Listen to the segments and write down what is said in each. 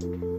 All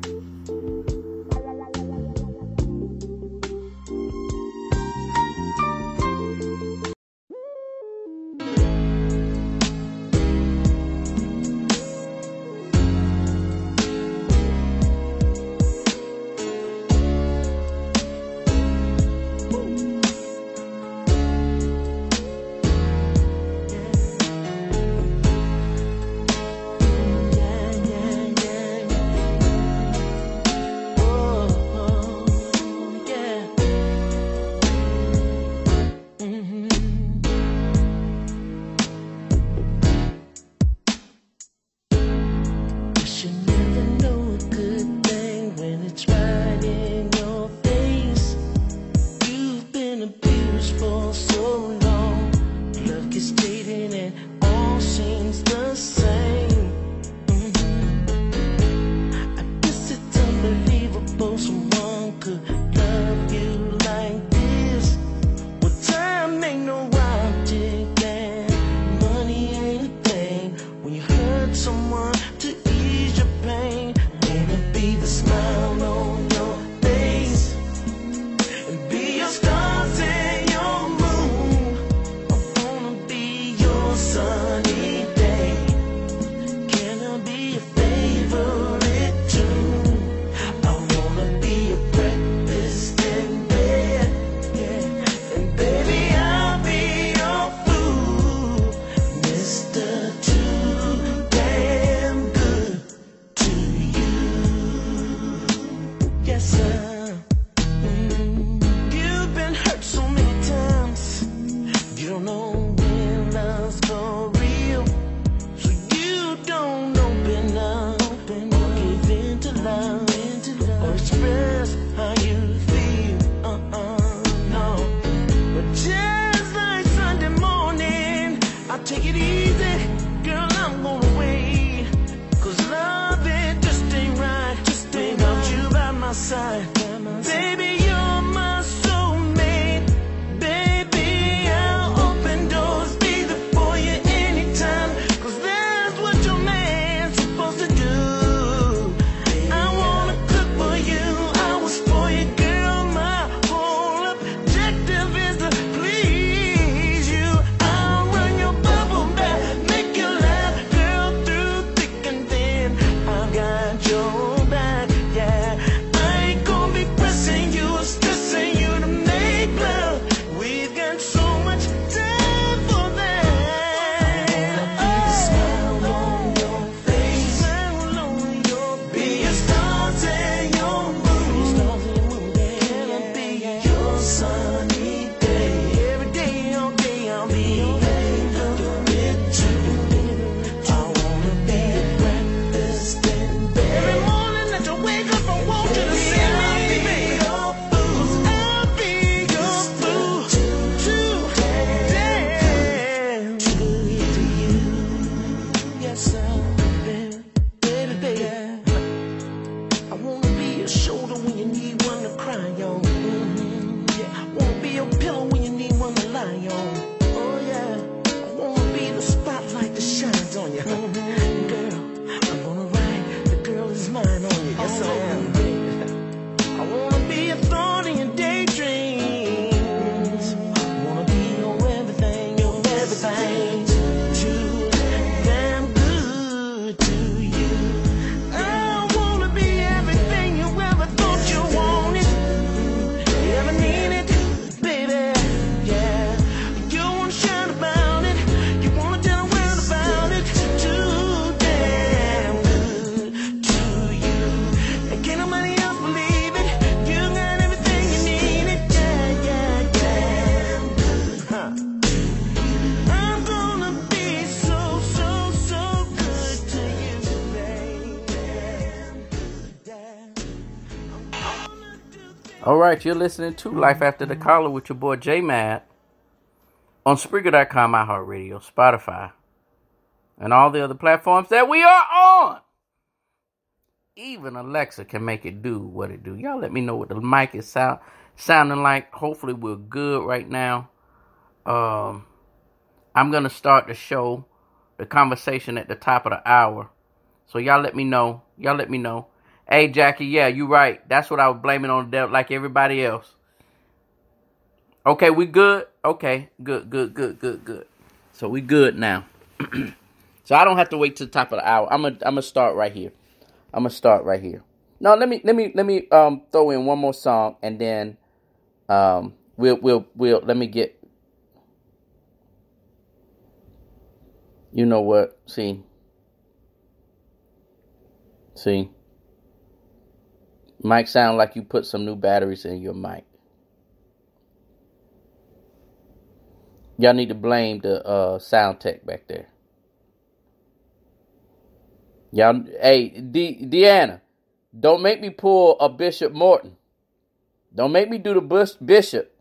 right, you're listening to Life After the Collar with your boy J Mad on Spreaker.com, iHeartRadio, Spotify, and all the other platforms that we are on. Even Alexa can make it do what it do. Y'all let me know what the mic is sound sounding like. Hopefully we're good right now. Um, I'm gonna start the show, the conversation at the top of the hour. So y'all let me know. Y'all let me know. Hey, Jackie, yeah, you right. That's what I was blaming on the devil, like everybody else. Okay, we good? Okay, good, good, good, good, good. So we good now. so I don't have to wait to the top of the hour. I'm gonna I'm gonna start right here. I'm gonna start right here. No, let me let me let me um throw in one more song and then um we'll we'll we'll let me get you know what see see might sound like you put some new batteries in your mic. Y'all need to blame the uh sound tech back there. Y'all hey D- deanna don't make me pull a bishop morton. Don't make me do the bush bishop.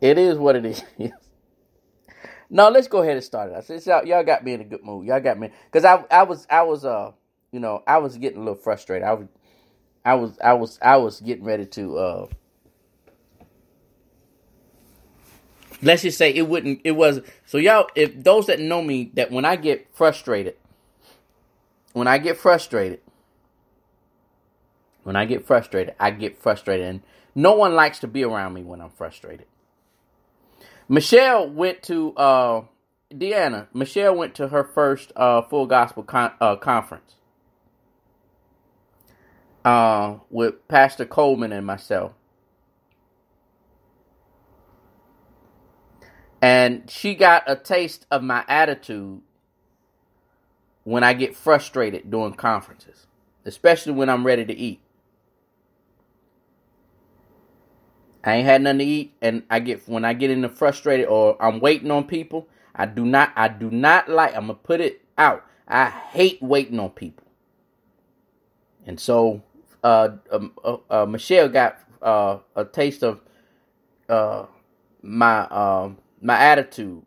It is what it is. No, let's go ahead and start it. Since y'all, y'all got me in a good mood. Y'all got me because I I was I was uh you know I was getting a little frustrated. I was I was I was I was getting ready to uh let's just say it wouldn't it was so y'all if those that know me that when I get frustrated when I get frustrated when I get frustrated I get frustrated and no one likes to be around me when I'm frustrated. Michelle went to uh, Deanna. Michelle went to her first uh, full gospel con- uh, conference uh, with Pastor Coleman and myself. And she got a taste of my attitude when I get frustrated during conferences, especially when I'm ready to eat. I ain't had nothing to eat, and I get when I get into frustrated or I'm waiting on people. I do not. I do not like. I'm gonna put it out. I hate waiting on people, and so uh, um, uh, uh, Michelle got uh, a taste of uh, my um, my attitude,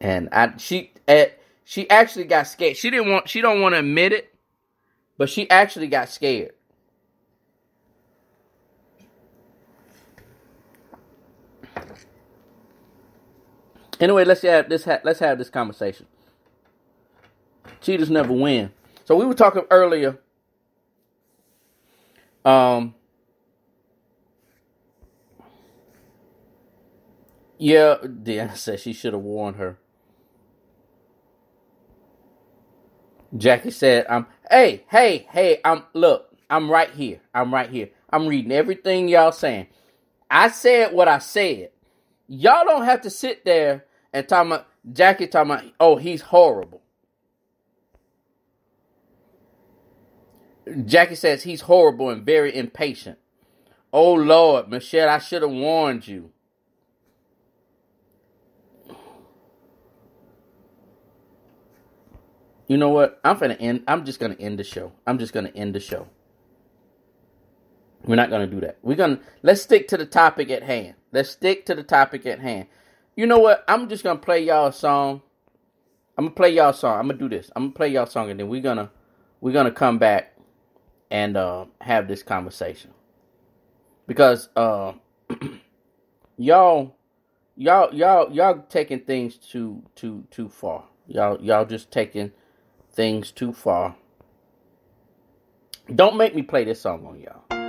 and I she at, she actually got scared. She didn't want. She don't want to admit it, but she actually got scared Anyway, let's have this. Ha- let's have this conversation. Cheaters never win. So we were talking earlier. Um. Yeah, Deanna said she should have warned her. Jackie said, "I'm hey, hey, hey, I'm look, I'm right here. I'm right here. I'm reading everything y'all saying. I said what I said. Y'all don't have to sit there and talking about Jackie talking about, oh, he's horrible. Jackie says he's horrible and very impatient. Oh Lord, Michelle, I should have warned you. You know what? I'm gonna end. I'm just gonna end the show. I'm just gonna end the show. We're not gonna do that. We're gonna let's stick to the topic at hand. Let's stick to the topic at hand. You know what? I'm just gonna play y'all a song. I'm gonna play y'all a song. I'm gonna do this. I'm gonna play y'all a song, and then we're gonna we're gonna come back and uh, have this conversation because uh, y'all y'all y'all y'all taking things too too too far. Y'all y'all just taking things too far. Don't make me play this song on y'all.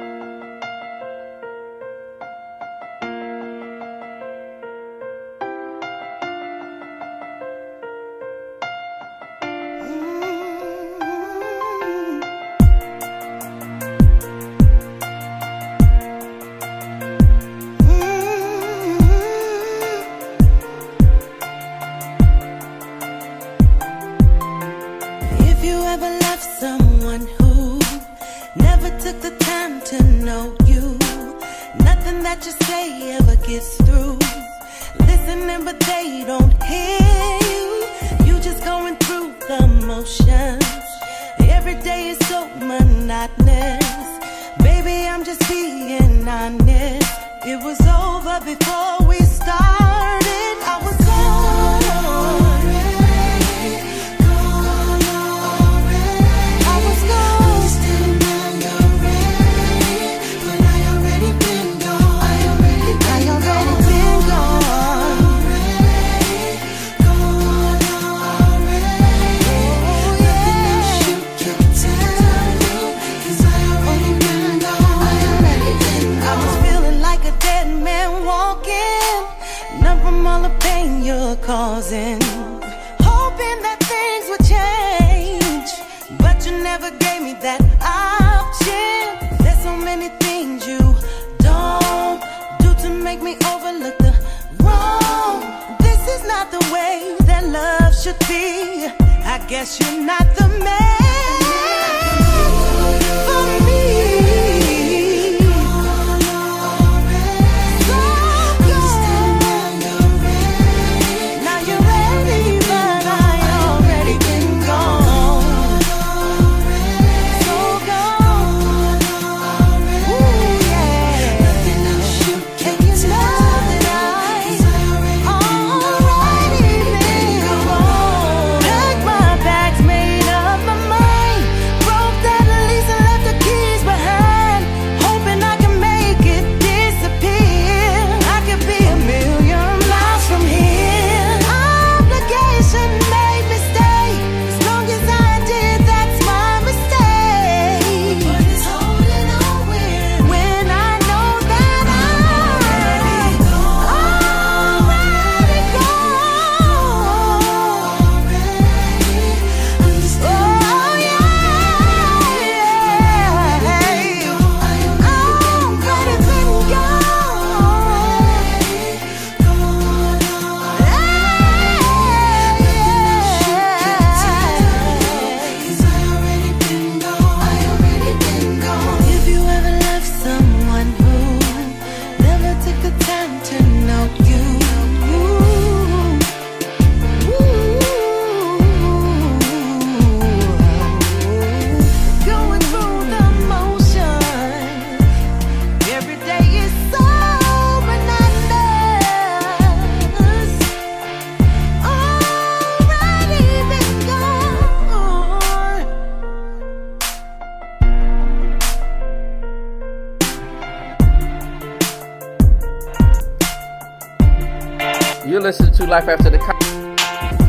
You're listening to Life After the Collar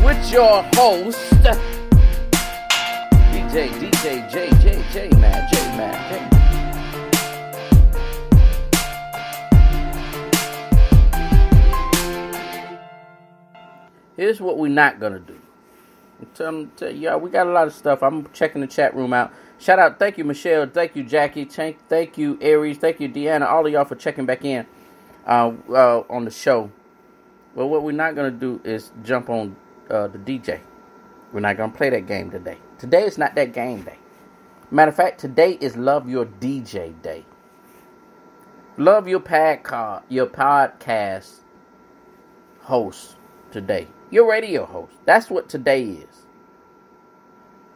with your host, DJ, DJ, J, J, J, man, J, man. Here's what we're not gonna do. I'm y'all, we got a lot of stuff. I'm checking the chat room out. Shout out, thank you, Michelle. Thank you, Jackie. Thank, thank you, Aries. Thank you, Deanna. All of y'all for checking back in uh, uh, on the show. Well, what we're not gonna do is jump on uh, the DJ. We're not gonna play that game today. Today is not that game day. Matter of fact, today is Love Your DJ Day. Love your podcast, your podcast host today. Your radio host. That's what today is.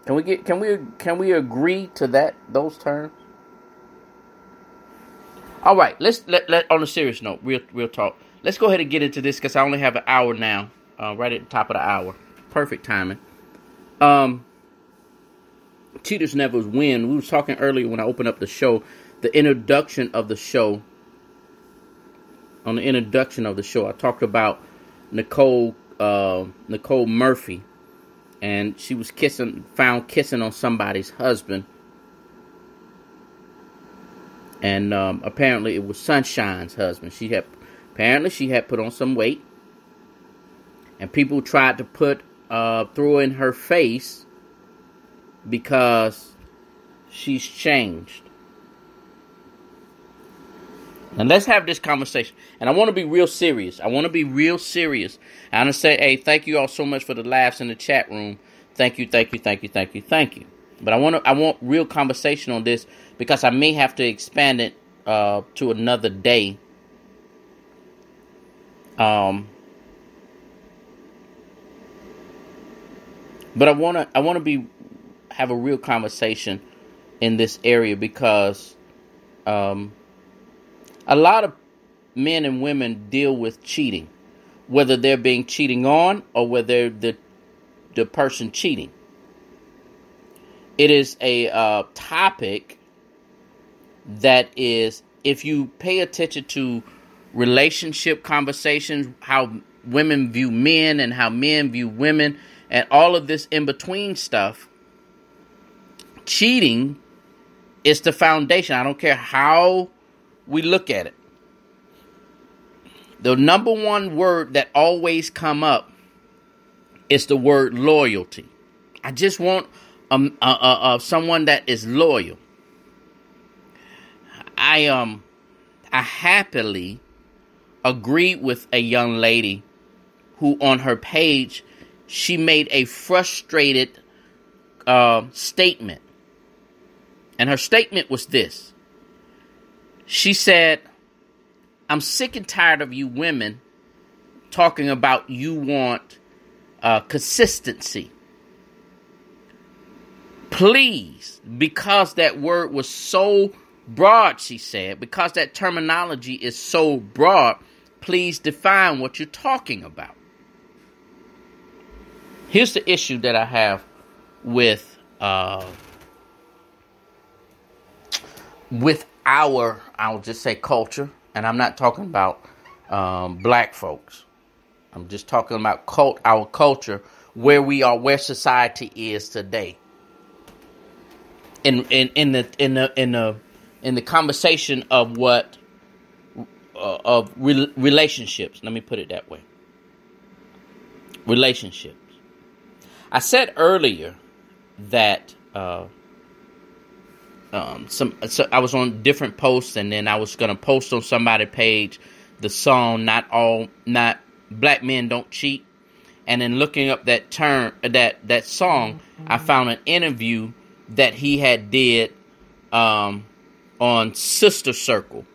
Can we get? Can we? Can we agree to that? Those terms. All right. Let's let, let on a serious note. Real real talk. Let's go ahead and get into this because I only have an hour now. Uh, right at the top of the hour. Perfect timing. Um. Cheaters never win. We was talking earlier when I opened up the show. The introduction of the show. On the introduction of the show, I talked about Nicole uh, Nicole Murphy, and she was kissing, found kissing on somebody's husband, and um, apparently it was Sunshine's husband. She had apparently she had put on some weight, and people tried to put uh, throw in her face because she's changed. And let's have this conversation. And I want to be real serious. I want to be real serious. I want to say, hey, thank you all so much for the laughs in the chat room. Thank you, thank you, thank you, thank you, thank you. But I want to, I want real conversation on this because I may have to expand it uh, to another day. Um, but I want to, I want to be have a real conversation in this area because um, a lot of men and women deal with cheating, whether they're being cheating on or whether the the person cheating. It is a uh, topic that is, if you pay attention to relationship conversations, how women view men and how men view women, and all of this in between stuff, cheating is the foundation. I don't care how we look at it. The number one word that always come up is the word loyalty. I just want um uh, uh, uh, someone that is loyal. I um I happily agreed with a young lady who on her page she made a frustrated uh, statement. And her statement was this. She said, I'm sick and tired of you women talking about you want uh, consistency. Please, because that word was so broad, she said, because that terminology is so broad, please define what you're talking about. Here's the issue that I have with uh, with our, I'll just say culture, and I'm not talking about um, black folks. I'm just talking about cult, our culture, where we are, where society is today. In in in the in the in the in the conversation of what uh, of re- relationships. Let me put it that way. Relationships. I said earlier that uh, um, some so I was on different posts, and then I was gonna post on somebody page the song "Not All Not Black Men Don't Cheat," and then looking up that term that that song, I found an interview that he had did um, on Sister Circle.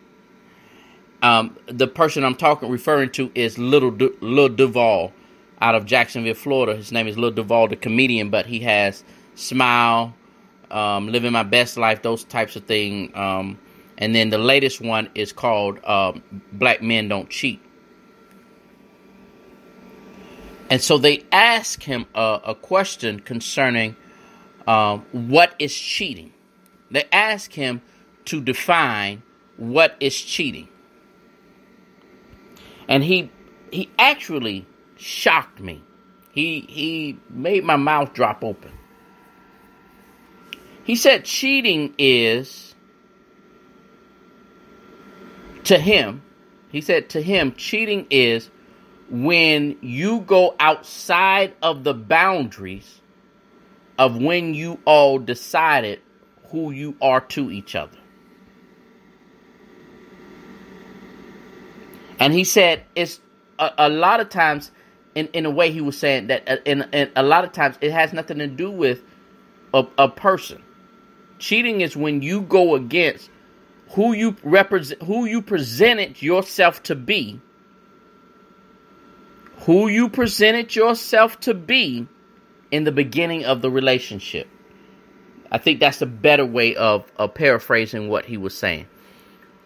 Um, the person I'm talking referring to is Little du- Lil Duval out of Jacksonville, Florida. His name is Lil Duval, the comedian, but he has Smile, um, Living My Best Life, those types of things. Um, and then the latest one is called uh, Black Men Don't Cheat. And so they ask him a, a question concerning uh, what is cheating. They ask him to define what is cheating. And he he actually shocked me. He he made my mouth drop open. He said cheating is to him, he said to him cheating is when you go outside of the boundaries of when you all decided who you are to each other. And he said it's a, a lot of times, in, in a way, he was saying that uh, in, in a lot of times it has nothing to do with a, a person. Cheating is when you go against who you represent, who you presented yourself to be, who you presented yourself to be in the beginning of the relationship. I think that's a better way of, of paraphrasing what he was saying.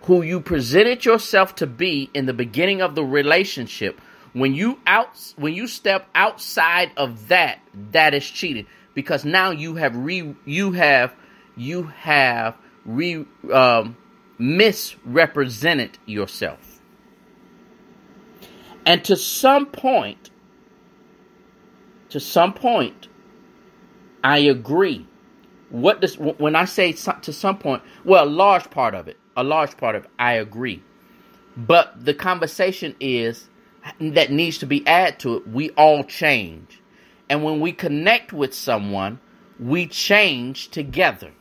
Who you presented yourself to be in the beginning of the relationship, when you out when you step outside of that, that is cheating because now you have re you have you have re um, misrepresented yourself, and to some point, to some point, I agree. What does when I say to some point? Well, a large part of it, a large part of I agree. But the conversation is that needs to be added to it. We all change, and when we connect with someone, we change together.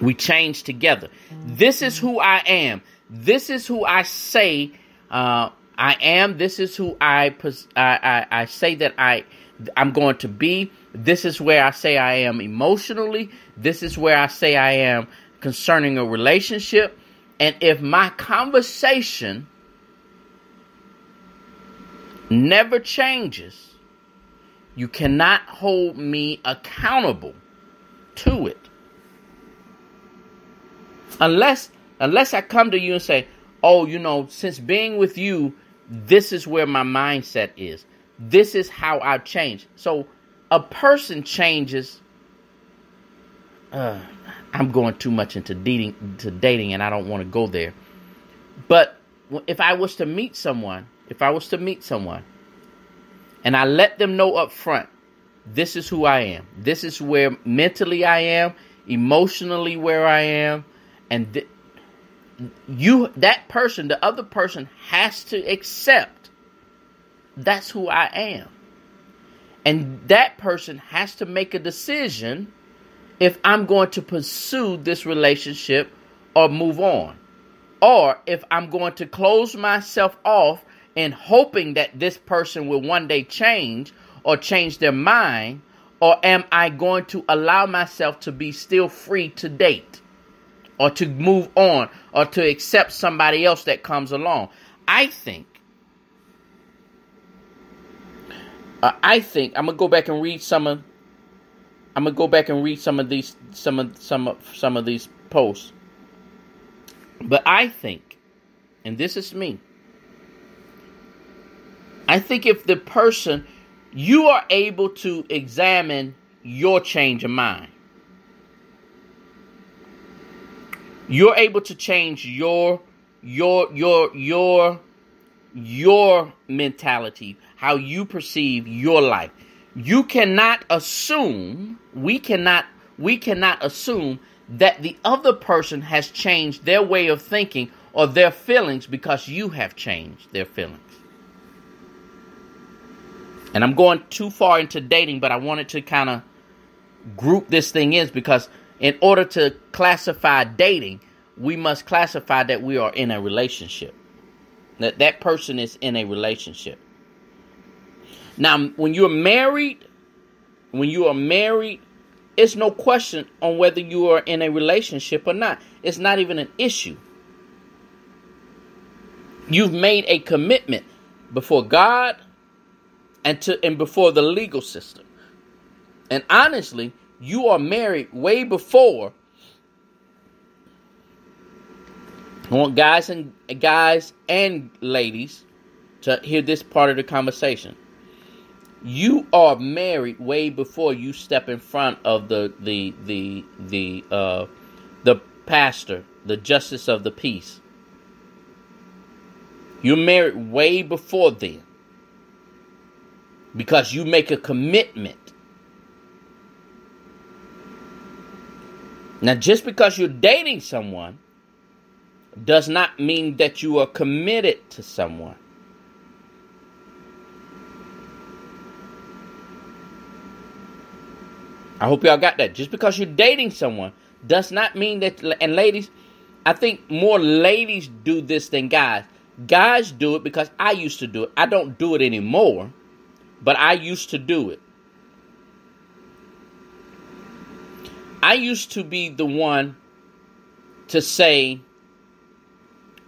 We change together. This is who I am. This is who I say uh, I am. This is who I, I, I I say that I I'm going to be. This is where I say I am emotionally. This is where I say I am concerning a relationship. And if my conversation never changes, you cannot hold me accountable to it. Unless unless I come to you and say, "Oh, you know, since being with you, this is where my mindset is. This is how I've changed." So a person changes. Uh, I'm going too much into dating, to dating, and I don't want to go there. But if I was to meet someone, if I was to meet someone, and I let them know up front, this is who I am. This is where mentally I am, emotionally where I am, and th- you, that person, the other person, has to accept that's who I am. And that person has to make a decision if I'm going to pursue this relationship or move on. Or if I'm going to close myself off and hoping that this person will one day change or change their mind. Or am I going to allow myself to be still free to date or to move on or to accept somebody else that comes along? I think Uh, I think I'm gonna go back and read some of. I'm gonna go back and read some of these some of some of some of these posts. But I think, and this is me. I think if the person you are able to examine your change of mind. You're able to change your your your your your mentality, how you perceive your life. You cannot assume, we cannot we cannot assume that the other person has changed their way of thinking or their feelings because you have changed their feelings. And I'm going too far into dating, but I wanted to kind of group this thing in because in order to classify dating, we must classify that we are in a relationship. That that person is in a relationship. Now, when you're married, when you are married, it's no question on whether you are in a relationship or not. It's not even an issue. You've made a commitment before God and to and before the legal system. And honestly, you are married way before I want guys and guys and ladies to hear this part of the conversation. You are married way before you step in front of the the the the uh, the pastor, the justice of the peace. You're married way before then. Because you make a commitment. Now, just because you're dating someone does not mean that you are committed to someone. I hope y'all got that. Just because you're dating someone does not mean that, and ladies, I think more ladies do this than guys. Guys do it because I used to do it. I don't do it anymore, but I used to do it. I used to be the one to say,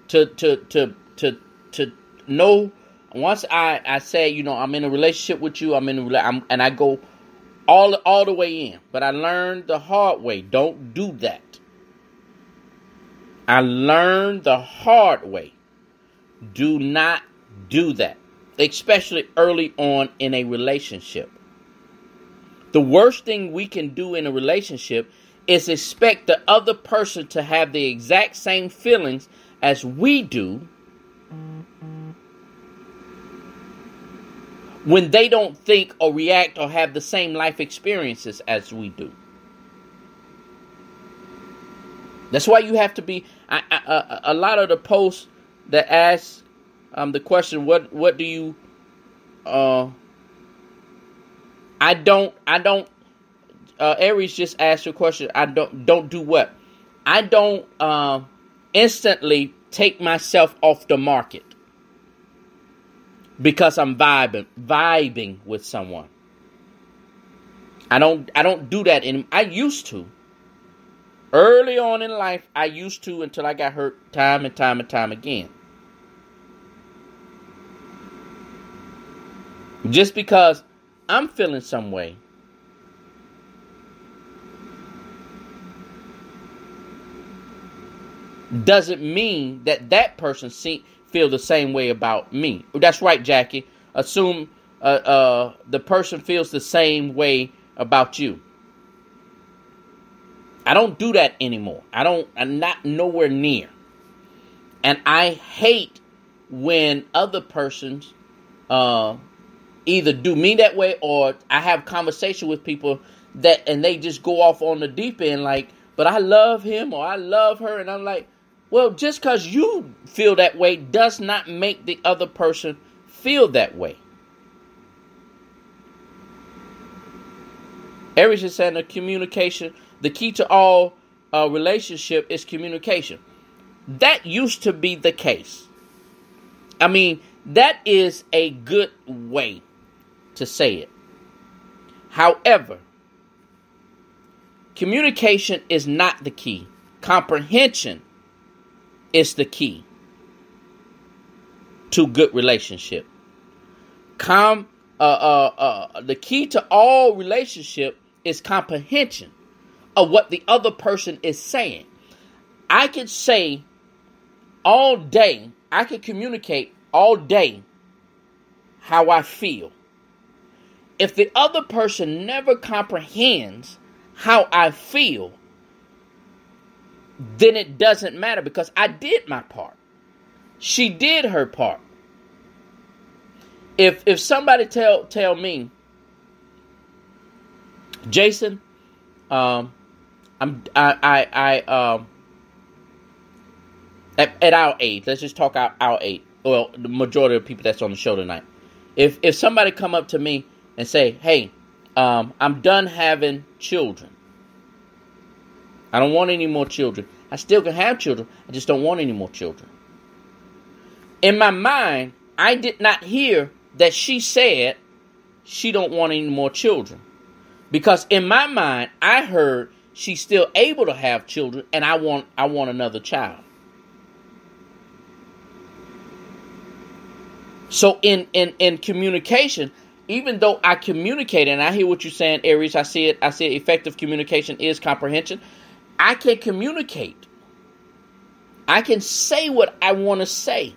to to to to to know once I I say you know I'm in a relationship with you I'm in a I'm, and I go all all the way in. But I learned the hard way. Don't do that. I learned the hard way. Do not do that especially early on in a relationship. The worst thing we can do in a relationship is expect the other person to have the exact same feelings as we do when they don't think or react or have the same life experiences as we do. That's why you have to be. A lot of the posts that ask um, the question, "What what do you?" Uh, I don't. I don't. Uh, Aries just asked a question. I don't. Don't do what? I don't. Uh, instantly take myself off the market because I'm vibing vibing with someone. I don't I don't do that and I used to. Early on in life, I used to until I got hurt time and time and time again. Just because I'm feeling some way doesn't mean that that person see, feel the same way about me. That's right, Jackie. Assume uh, uh, the person feels the same way about you. I don't do that anymore. I don't. I'm not nowhere near. And I hate when other persons uh, either do me that way or I have conversation with people that and they just go off on the deep end like, but I love him or I love her, and I'm like, well, just because you feel that way does not make the other person feel that way. Eric is saying the communication, the key to all uh, relationship is communication. That used to be the case. I mean, that is a good way to say it. However, communication is not the key. Comprehension is the key to good relationship. Com, uh, uh, uh, the key to all relationship is comprehension of what the other person is saying. I could say all day, I could communicate all day how I feel. If the other person never comprehends how I feel, then it doesn't matter because I did my part. She did her part. If if somebody tell tell me, Jason, um, I'm I I, I um at, at our age, let's just talk our, our age. Well, the majority of people that's on the show tonight. If if somebody come up to me and say, "Hey, um, I'm done having children. I don't want any more children. I still can have children. I just don't want any more children." In my mind, I did not hear that she said she don't want any more children. Because in my mind, I heard she's still able to have children and I want I want another child. So in in in communication, even though I communicate and I hear what you're saying, Aries, I see it. I see it, effective communication is comprehension. I can communicate. I can say what I want to say.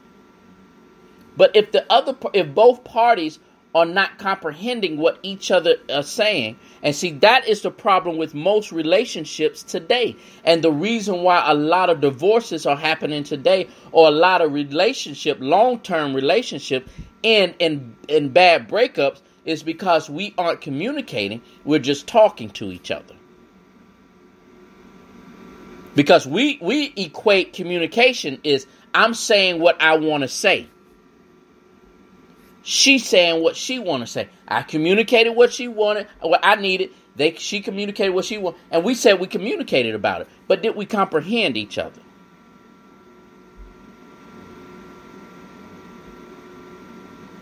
But if the other, if both parties are not comprehending what each other are saying, and see that is the problem with most relationships today, and the reason why a lot of divorces are happening today, or a lot of relationship, long-term relationship, in in in bad breakups, is because we aren't communicating. We're just talking to each other. Because we we equate communication is I'm saying what I want to say. She's saying what she want to say. I communicated what she wanted, what I needed. They she communicated what she wanted, and we said we communicated about it. But did we comprehend each other?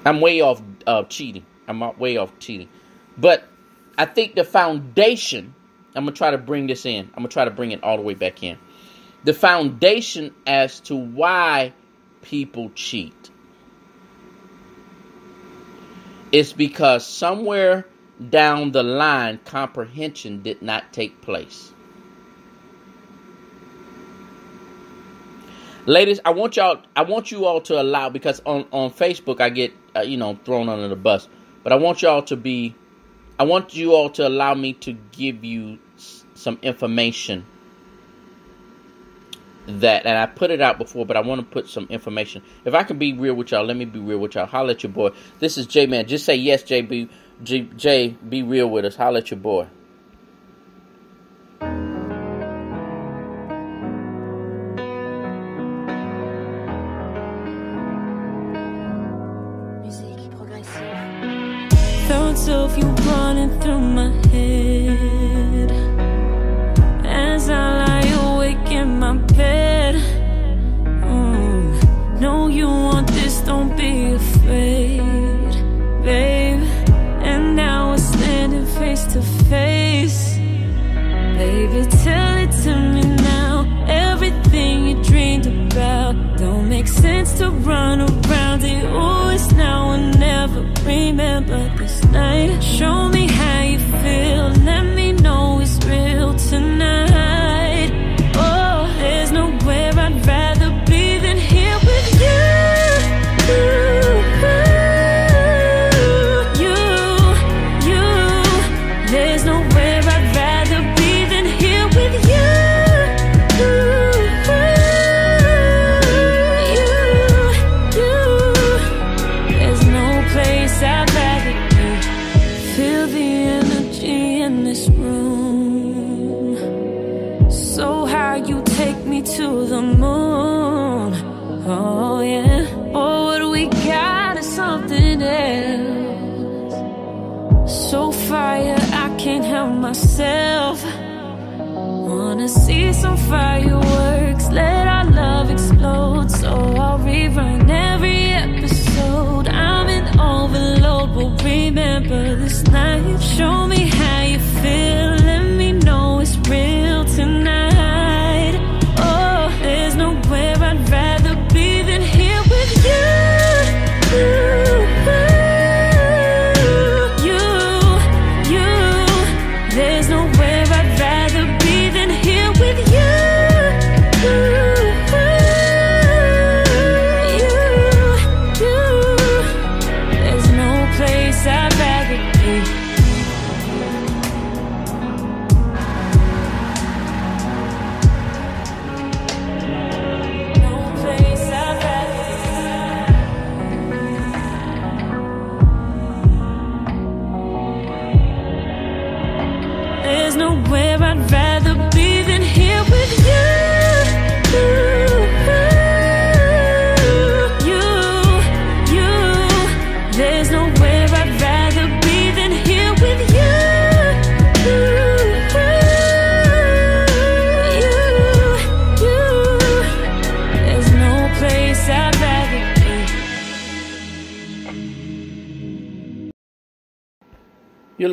I'm way off uh, cheating. I'm way off cheating. But I think the foundation, I'm going to try to bring this in. I'm going to try to bring it all the way back in. The foundation as to why people cheat It's because somewhere down the line, comprehension did not take place. Ladies, I want y'all. I want you all to allow because on on Facebook I get uh, you know thrown under the bus, but I want y'all to be. I want you all to allow me to give you some information that, and I put it out before, but I want to put some information. If I can be real with y'all, let me be real with y'all. Holla at your boy. This is J Mad. Just say yes, J. Be, J, J. Be real with us. Holla at your boy. Thoughts of you running through my head as I lie awake in my bed. Mm. No, you want this, don't be afraid, babe. And now we're standing face to face. Baby, tell it to me now. Everything you dreamed about don't make sense to run around it. Oh, it's now or never. Remember this night. Show me how you feel. Let me know it's real tonight. in this room. So how you take me to the moon. Oh, yeah. Oh, what we got is something else. So fire, I can't help myself. Wanna see some fireworks, let our love explode. So I'll rewrite every overload, but remember this night. Show me how you feel,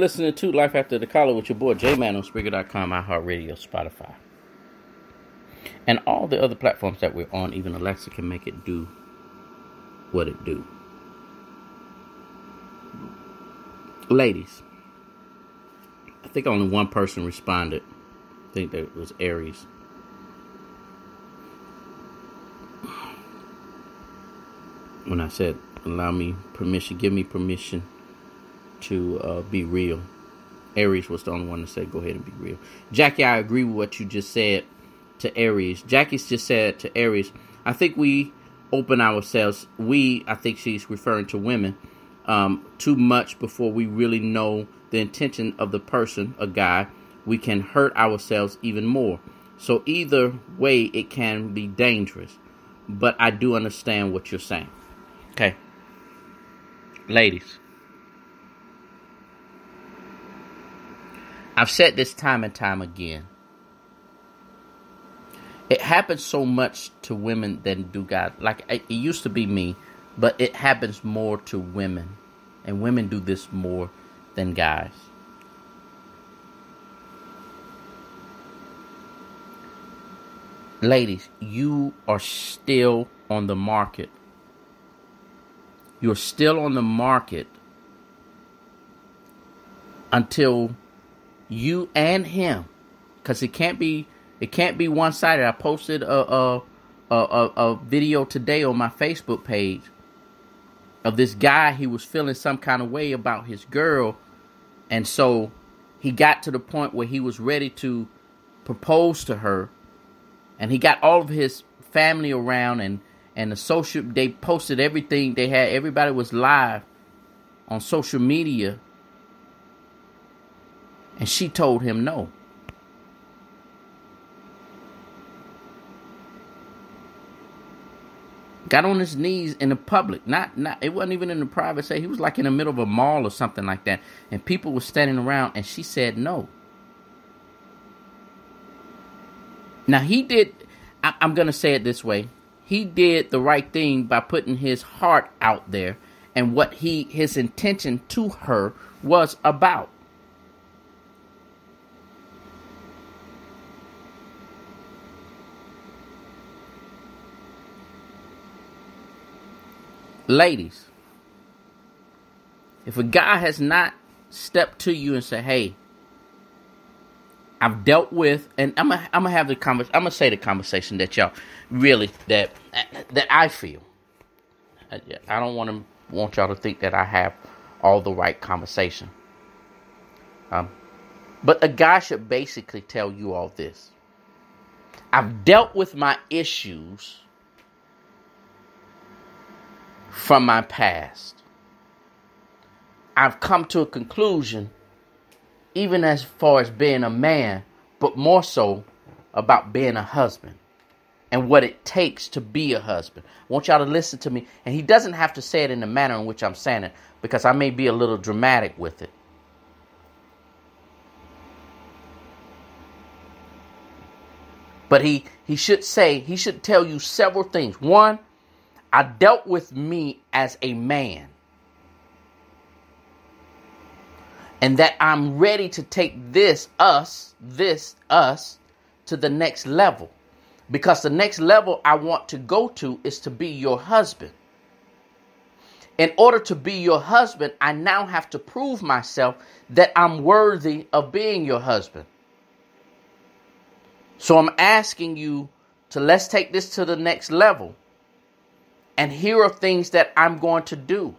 listening to Life After the Collar with your boy J Mad on Spreaker.com, iHeartRadio, Spotify, and all the other platforms that we're on. Even Alexa can make it do what it do. Ladies, I think only one person responded. I think that was Aries. When I said, allow me permission, give me permission to uh, be real. Aries was the only one to say, go ahead and be real. Jackie, I agree with what you just said to Aries. Jackie's just said to Aries, I think we open ourselves, we, I think she's referring to women, um, too much before we really know the intention of the person, a guy. We can hurt ourselves even more. So, either way, it can be dangerous. But I do understand what you're saying. Okay. Ladies. I've said this time and time again. It happens so much to women than do guys. Like it it used to be me, but it happens more to women, and women do this more than guys. Ladies, you are still on the market. You're still on the market until you and him. Because it can't be it can't be one sided i posted a a, a a video today on my facebook page of this guy. He was feeling some kind of way about his girl. And so he got to the point where he was ready to propose to her. And he got all of his family around and and the social they posted everything. They had everybody was live on social media and she told him no. Got on his knees in the public, not not it wasn't even in the private say he was like in the middle of a mall or something like that, and people were standing around and she said no. Now he did I, I'm gonna say it this way. He did the right thing by putting his heart out there and what he his intention to her was about. Ladies, if a guy has not stepped to you and said, "Hey, I've dealt with," and I'm gonna I'm gonna have the convers I'm gonna say the conversation that y'all really that that I feel. I, I don't want to want y'all to think that I have all the right conversation. Um, but a guy should basically tell you all this. I've dealt with my issues from my past. I've come to a conclusion, even as far as being a man, but more so about being a husband and what it takes to be a husband. I want y'all to listen to me. And he doesn't have to say it in the manner in which I'm saying it because I may be a little dramatic with it. But he, he should say, he should tell you several things. One, I dealt with me as a man. And that I'm ready to take this, us, this, us, to the next level. Because the next level I want to go to is to be your husband. In order to be your husband, I now have to prove myself that I'm worthy of being your husband. So I'm asking you to let's take this to the next level. And here are things that I'm going to do.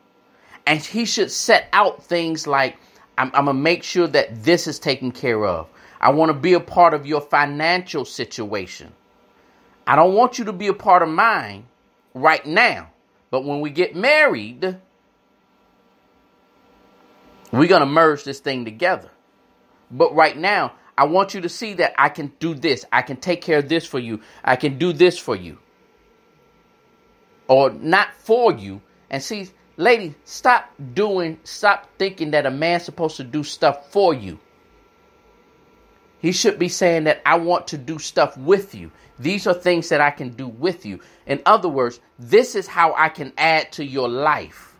And he should set out things like I'm, I'm going to make sure that this is taken care of. I want to be a part of your financial situation. I don't want you to be a part of mine right now. But when we get married, we're going to merge this thing together. But right now, I want you to see that I can do this. I can take care of this for you. I can do this for you. Or not for you. And see, lady, stop doing, stop thinking that a man's supposed to do stuff for you. He should be saying that I want to do stuff with you. These are things that I can do with you. In other words, this is how I can add to your life.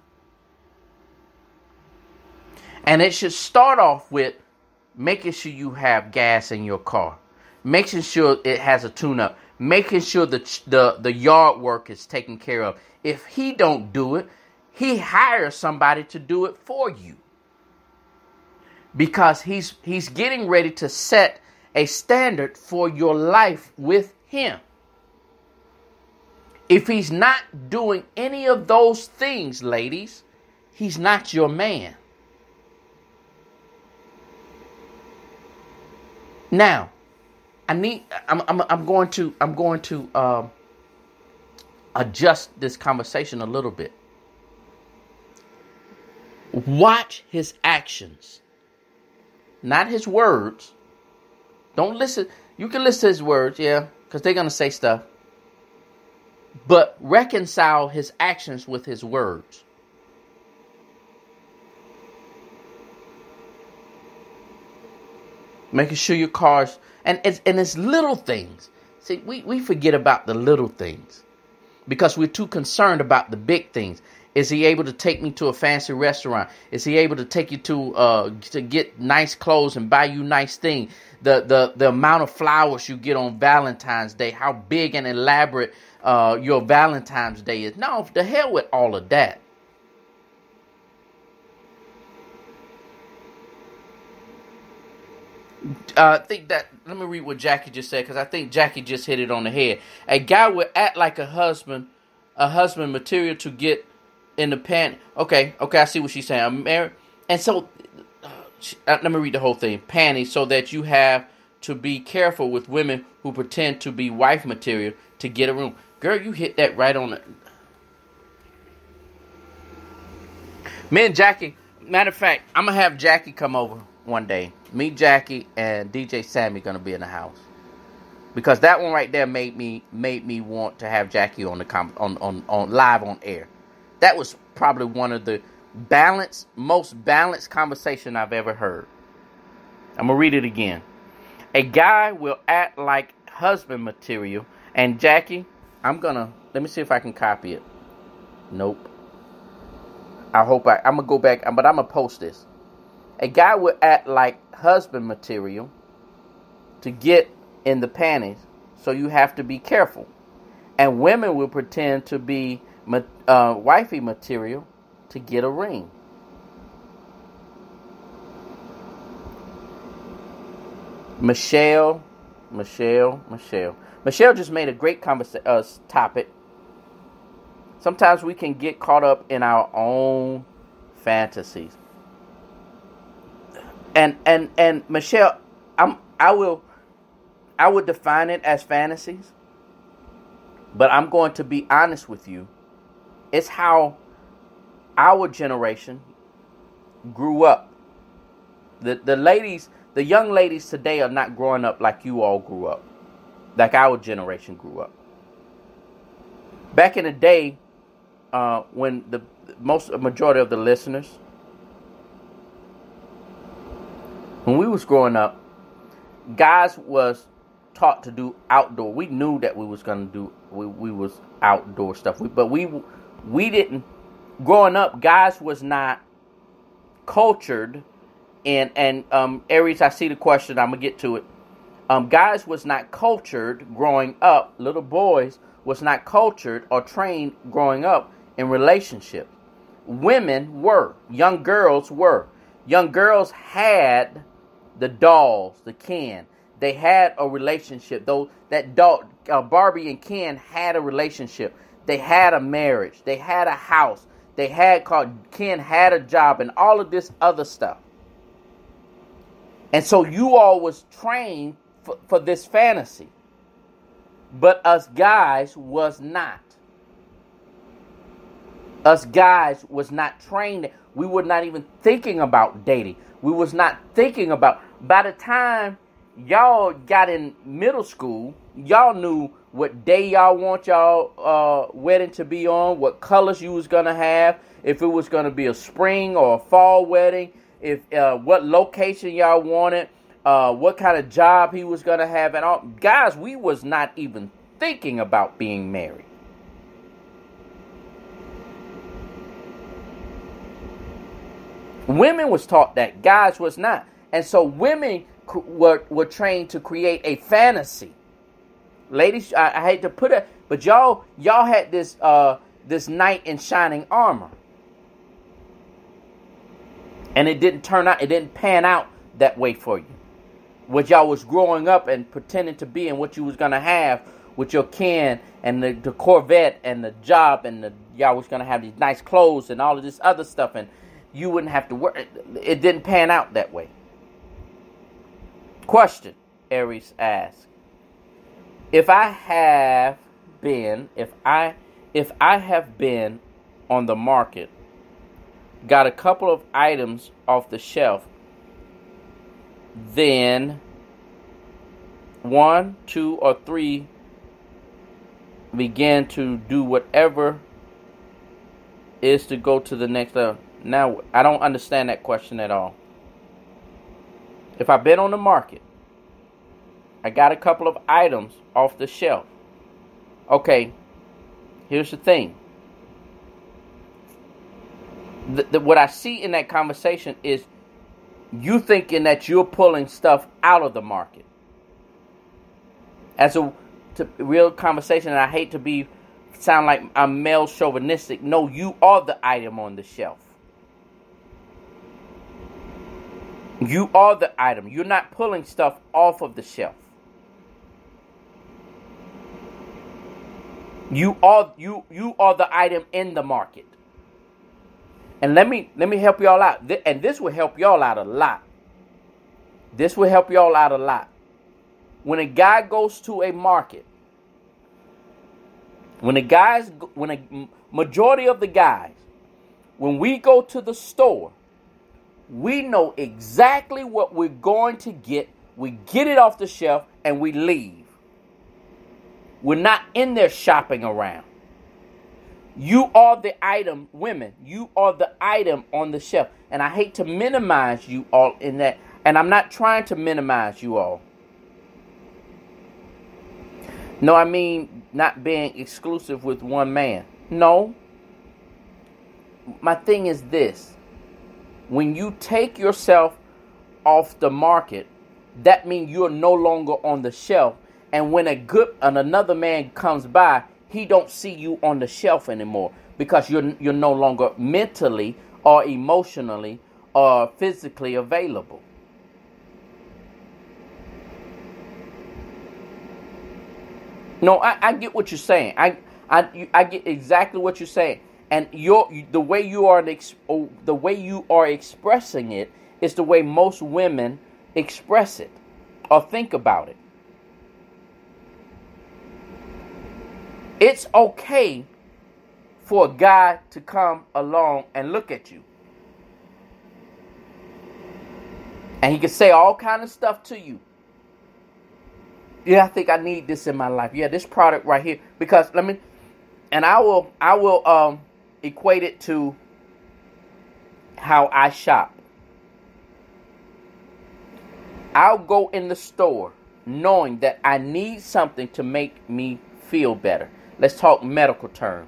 And it should start off with making sure you have gas in your car, making sure it has a tune-up, making sure the the the yard work is taken care of. If he don't do it, he hires somebody to do it for you. Because he's he's getting ready to set a standard for your life with him. If he's not doing any of those things, ladies, he's not your man. Now, I need. I'm. I'm. I'm going to. I'm going to um, adjust this conversation a little bit. Watch his actions, not his words. Don't listen. You can listen to his words, yeah, because they're gonna say stuff. But reconcile his actions with his words. Making sure your cars and it's and it's little things. See, we, we forget about the little things because we're too concerned about the big things. Is he able to take me to a fancy restaurant? Is he able to take you to uh to get nice clothes and buy you nice things? The the the amount of flowers you get on Valentine's Day, how big and elaborate uh your Valentine's Day is. No, the hell with all of that. Uh, I think that let me read what Jackie just said because I think Jackie just hit it on the head. A guy would act like a husband, a husband material to get in the pant. Okay, okay, I see what she's saying. I'm married, and so uh, let me read the whole thing. Panties, so that you have to be careful with women who pretend to be wife material to get a room. Girl, you hit that right on. Me and Jackie. Matter of fact, I'm gonna have Jackie come over one day. Me, Jackie, and DJ Sammy gonna be in the house because that one right there made me made me want to have Jackie on the com- on, on on live on air. That was probably one of the balanced, most balanced conversation I've ever heard. I'm gonna read it again. A guy will act like husband material, and Jackie, I'm gonna let me see if I can copy it. Nope. I hope I. I'm gonna go back, but I'm gonna post this. A guy would act like husband material to get in the panties, so you have to be careful. And women will pretend to be uh, wifey material to get a ring. Michelle, Michelle, Michelle. Michelle just made a great conversa- uh, topic. Sometimes we can get caught up in our own fantasies and and and Michelle, I'm I will I would define it as fantasies, but I'm going to be honest with you. It's how our generation grew up. The the ladies, the young ladies today are not growing up like you all grew up, like our generation grew up. Back in the day, uh, when the most majority of the listeners when we was growing up, guys was taught to do outdoor. We knew that we was gonna do we, we was outdoor stuff. We, but we we didn't growing up. Guys was not cultured, and and um, Aries. I see the question. I'm gonna get to it. Um, guys was not cultured growing up. Little boys was not cultured or trained growing up in relationships. Women were. Young girls were. Young girls had the dolls, the Ken. They had a relationship. Though that doll, uh, Barbie and Ken had a relationship. They had a marriage. They had a house. They had called Ken had a job and all of this other stuff. And so you all was trained for, for this fantasy. But us guys was not. Us guys was not trained. We were not even thinking about dating. We was not thinking about by the time y'all got in middle school, y'all knew what day y'all want y'all uh, wedding to be on, what colors you was gonna have, if it was gonna be a spring or a fall wedding, if uh, what location y'all wanted, uh, what kind of job he was gonna have, and all. Guys, we was not even thinking about being married. Women was taught that, guys was not. And so women were, were trained to create a fantasy. Ladies, I, I hate to put it, but y'all y'all had this uh, this knight in shining armor. And it didn't turn out, it didn't pan out that way for you. What y'all was growing up and pretending to be and what you was gonna have with your Ken and the, the Corvette and the job and the y'all was gonna have these nice clothes and all of this other stuff and you wouldn't have to work. It didn't pan out that way. Question, Aries asks. If I have been, if I if I have been on the market, got a couple of items off the shelf, then one, two, or three began to do whatever is to go to the next level. Now, I don't understand that question at all. If I've been on the market, I got a couple of items off the shelf. Okay, here's the thing. The, the, what I see in that conversation is you thinking that you're pulling stuff out of the market. As a to, real conversation, and I hate to be sound like I'm male chauvinistic. No, you are the item on the shelf. You are the item. You're not pulling stuff off of the shelf. You are you you are the item in the market. And let me let me help y'all out. And this will help y'all out a lot. This will help y'all out a lot. When a guy goes to a market, when the guys when a majority of the guys when we go to the store we know exactly what we're going to get. We get it off the shelf and we leave. We're not in there shopping around. You are the item, women. You are the item on the shelf. And I hate to minimize you all in that. And I'm not trying to minimize you all. No, I mean not being exclusive with one man. No. My thing is this when you take yourself off the market, that means you're no longer on the shelf. And when a good and another man comes by, he don't see you on the shelf anymore because you're you're no longer mentally or emotionally or physically available. No, I, I get what you're saying. I, I I get exactly what you're saying and your the way you are the way you are expressing it is the way most women express it or think about it. It's okay for a guy to come along and look at you. And he can say all kind of stuff to you. Yeah, I think I need this in my life. Yeah, this product right here because let me and I will I will um equate it to how I shop. I'll go in the store knowing that I need something to make me feel better. Let's talk medical terms.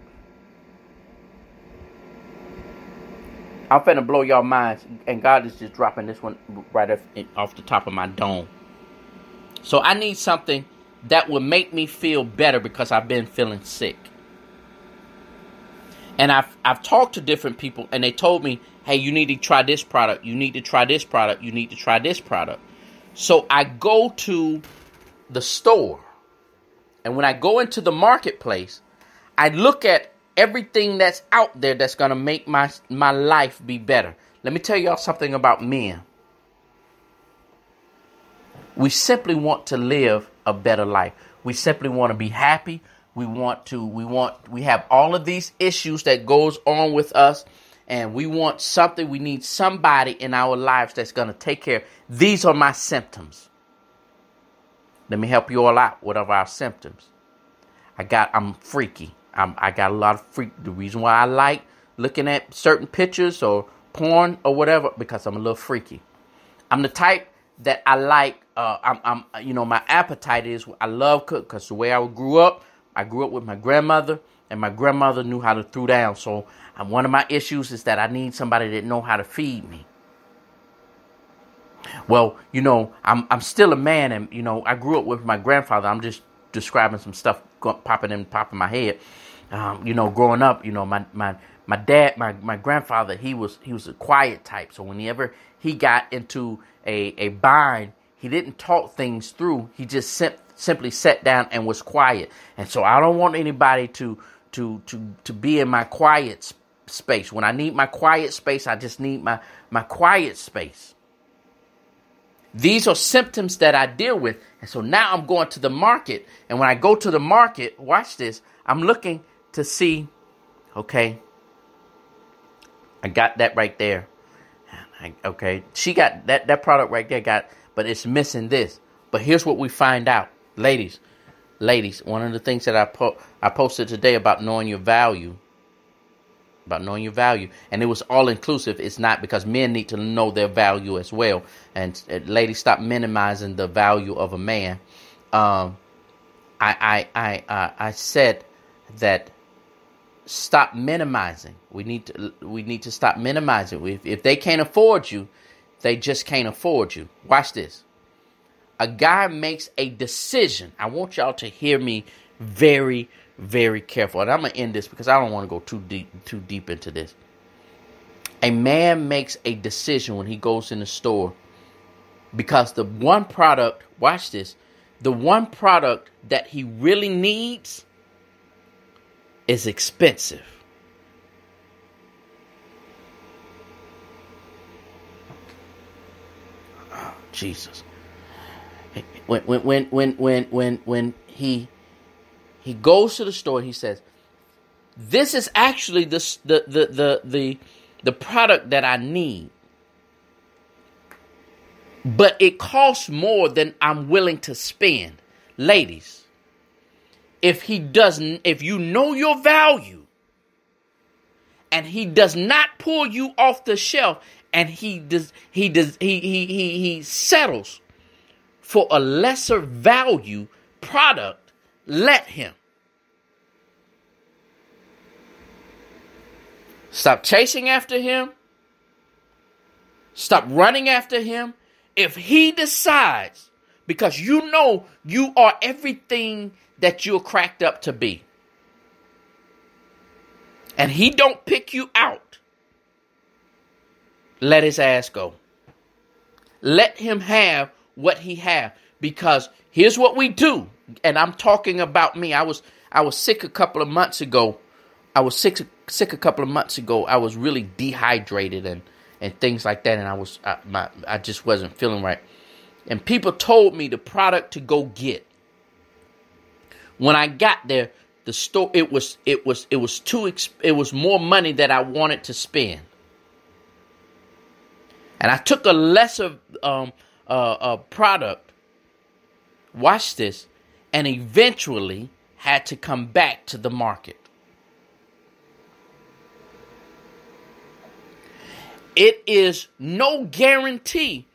I'm finna blow y'all minds, and God is just dropping this one right off, off the top of my dome. So I need something that will make me feel better because I've been feeling sick. And I've I've talked to different people, and they told me, "Hey, you need to try this product. You need to try this product. You need to try this product." So I go to the store, and when I go into the marketplace, I look at everything that's out there that's going to make my my life be better. Let me tell y'all something about men. We simply want to live a better life. We simply want to be happy. We want to we want we have all of these issues that goes on with us and we want something we need somebody in our lives that's going to take care. These are my symptoms. Let me help you all out. What are our symptoms? I got I'm freaky. I'm, I got a lot of freak. The reason why I like looking at certain pictures or porn or whatever because I'm a little freaky. I'm the type that I like. Uh, I'm, I'm, you know, my appetite is I love cook because the way I grew up, I grew up with my grandmother, and my grandmother knew how to throw down. So um, one of my issues is that I need somebody that know how to feed me. Well, you know, I'm I'm still a man, and you know, I grew up with my grandfather. I'm just describing some stuff popping in popping my head. Um, you know, growing up, you know, my my my dad, my my grandfather, he was he was a quiet type. So whenever he got into a a bind, he didn't talk things through. He just sim- simply sat down and was quiet. And so I don't want anybody to to to to be in my quiet space. When I need my quiet space, I just need my my quiet space. These are symptoms that I deal with. And so now I'm going to the market. And when I go to the market, watch this, I'm looking to see, okay, I got that right there. Okay, she got that, that product right there, got, but it's missing this. But here's what we find out, ladies. Ladies, one of the things that I po- I posted today about knowing your value about knowing your value and it was all inclusive it's not because men need to know their value as well. And uh, ladies stop minimizing the value of a man. Um, I, I i uh, i said that stop minimizing. We need to we need to stop minimizing. If, if they can't afford you they just can't afford you. Watch this a guy makes a decision i want y'all to hear me very very careful. And I'm gonna end this because I don't want to go too deep too deep into this. A man makes a decision when he goes in the store because the one product, watch this, the one product that he really needs is expensive. Jesus. When when when when when when when he he goes to the store and he says, "This is actually the the the the the, the product that I need." But it costs more than I'm willing to spend. Ladies, if he doesn't if you know your value and he does not pull you off the shelf and he does he does he he he, he settles for a lesser value product let him. Stop chasing after him. Stop running after him. If he decides, because you know you are everything that you're cracked up to be, and he don't pick you out, let his ass go. Let him have what he have. Because here's what we do and I'm talking about me. I was I was sick a couple of months ago. I was sick sick a couple of months ago. I was really dehydrated and and things like that, and I was I, my I just wasn't feeling right. And people told me the product to go get. When I got there, the store it was it was it was too it was more money that I wanted to spend. And I took a lesser um, uh, product. Watch this and eventually had to come back to the market. It is no guarantee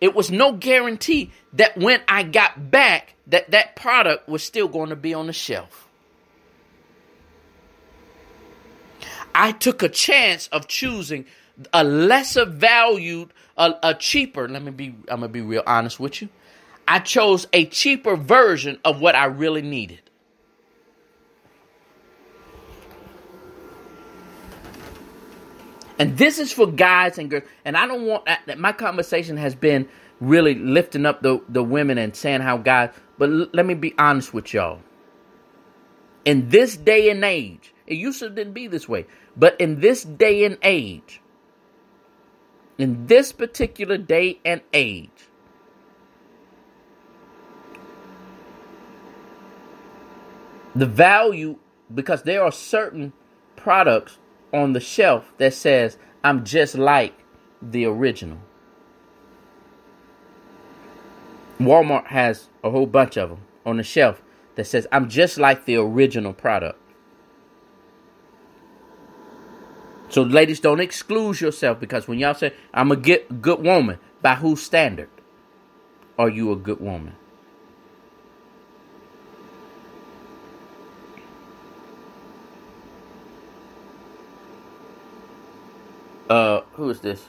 it was no guarantee that when I got back that that product was still going to be on the shelf. I took a chance of choosing a lesser valued, a, a cheaper. Let me be. I'm gonna be real honest with you. I chose a cheaper version of what I really needed. And this is for guys and girls. And I don't want that. My conversation has been really lifting up the, the women and saying how guys. But l- let me be honest with y'all. In this day and age, it used to didn't be this way, but in this day and age, in this particular day and age, the value because there are certain products on the shelf that says I'm just like the original. Walmart has a whole bunch of them on the shelf that says I'm just like the original product. So ladies, don't exclude yourself because when y'all say I'm a good good woman, by whose standard are you a good woman? Uh, who is this?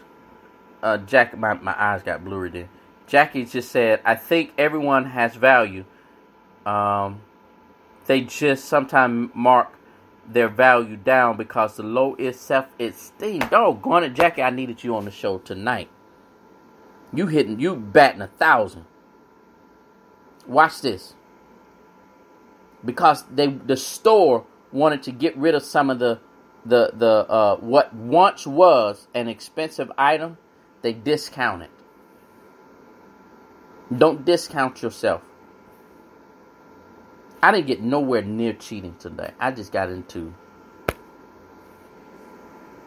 Uh, Jack. My my eyes got blurry. Then Jackie just said, "I think everyone has value. Um, they just sometimes mark their value down because the low is self esteem. Doggone it, Jackie! I needed you on the show tonight. You hitting, you batting a thousand. Watch this. Because they the store wanted to get rid of some of the the the uh, what once was an expensive item, they discount it. Don't discount yourself. I didn't get nowhere near cheating today. I just got into.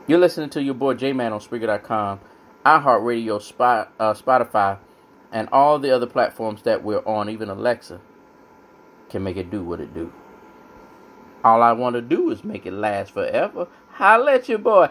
You're listening to your boy J Mad on Spreaker.com, iHeartRadio, Spot, uh, Spotify, and all the other platforms that we're on. Even Alexa can make it do what it do. All I want to do is make it last forever. Holla at your boy.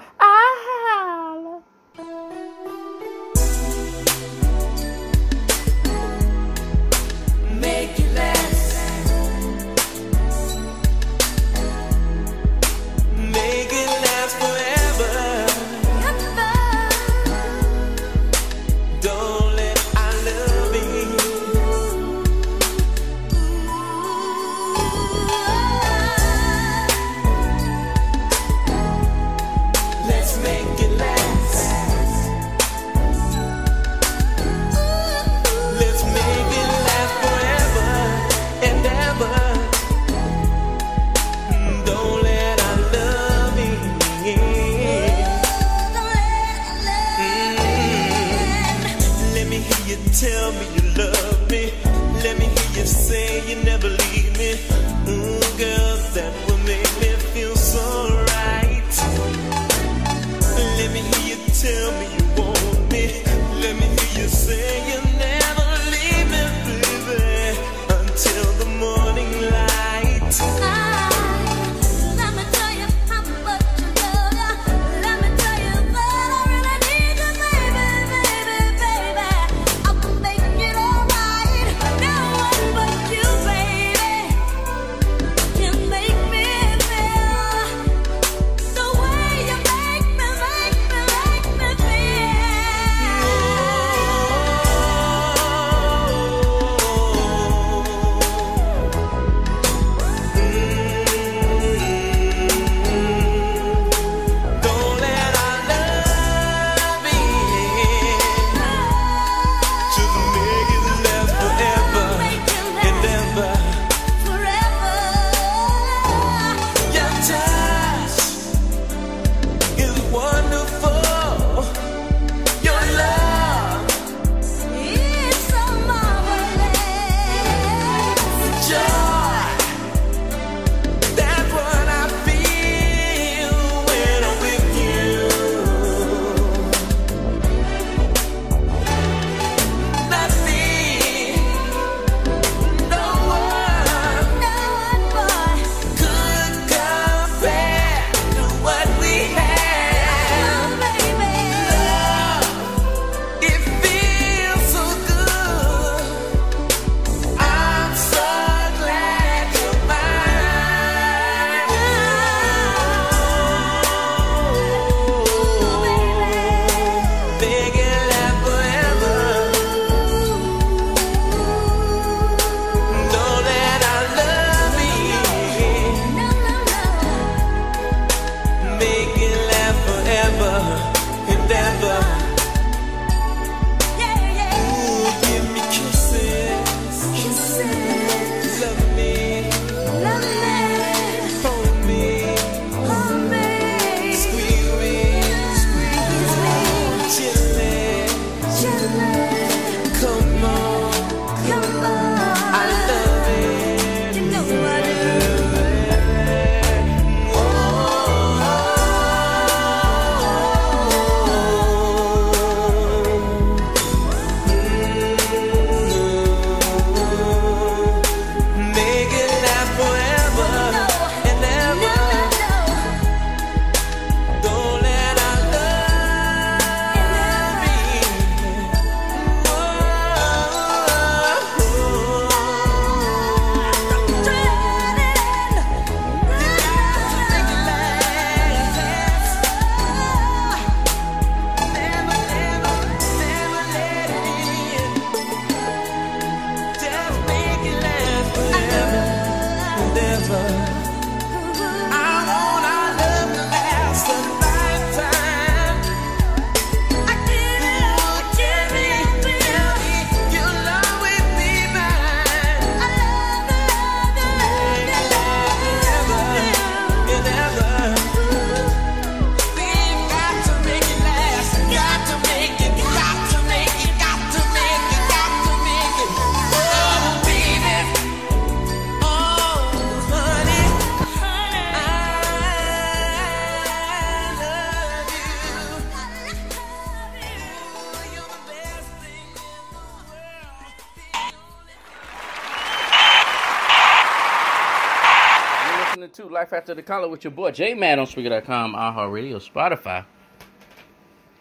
Life After the Collar with your boy J Mad on Spreaker.com, iHeartRadio, Spotify,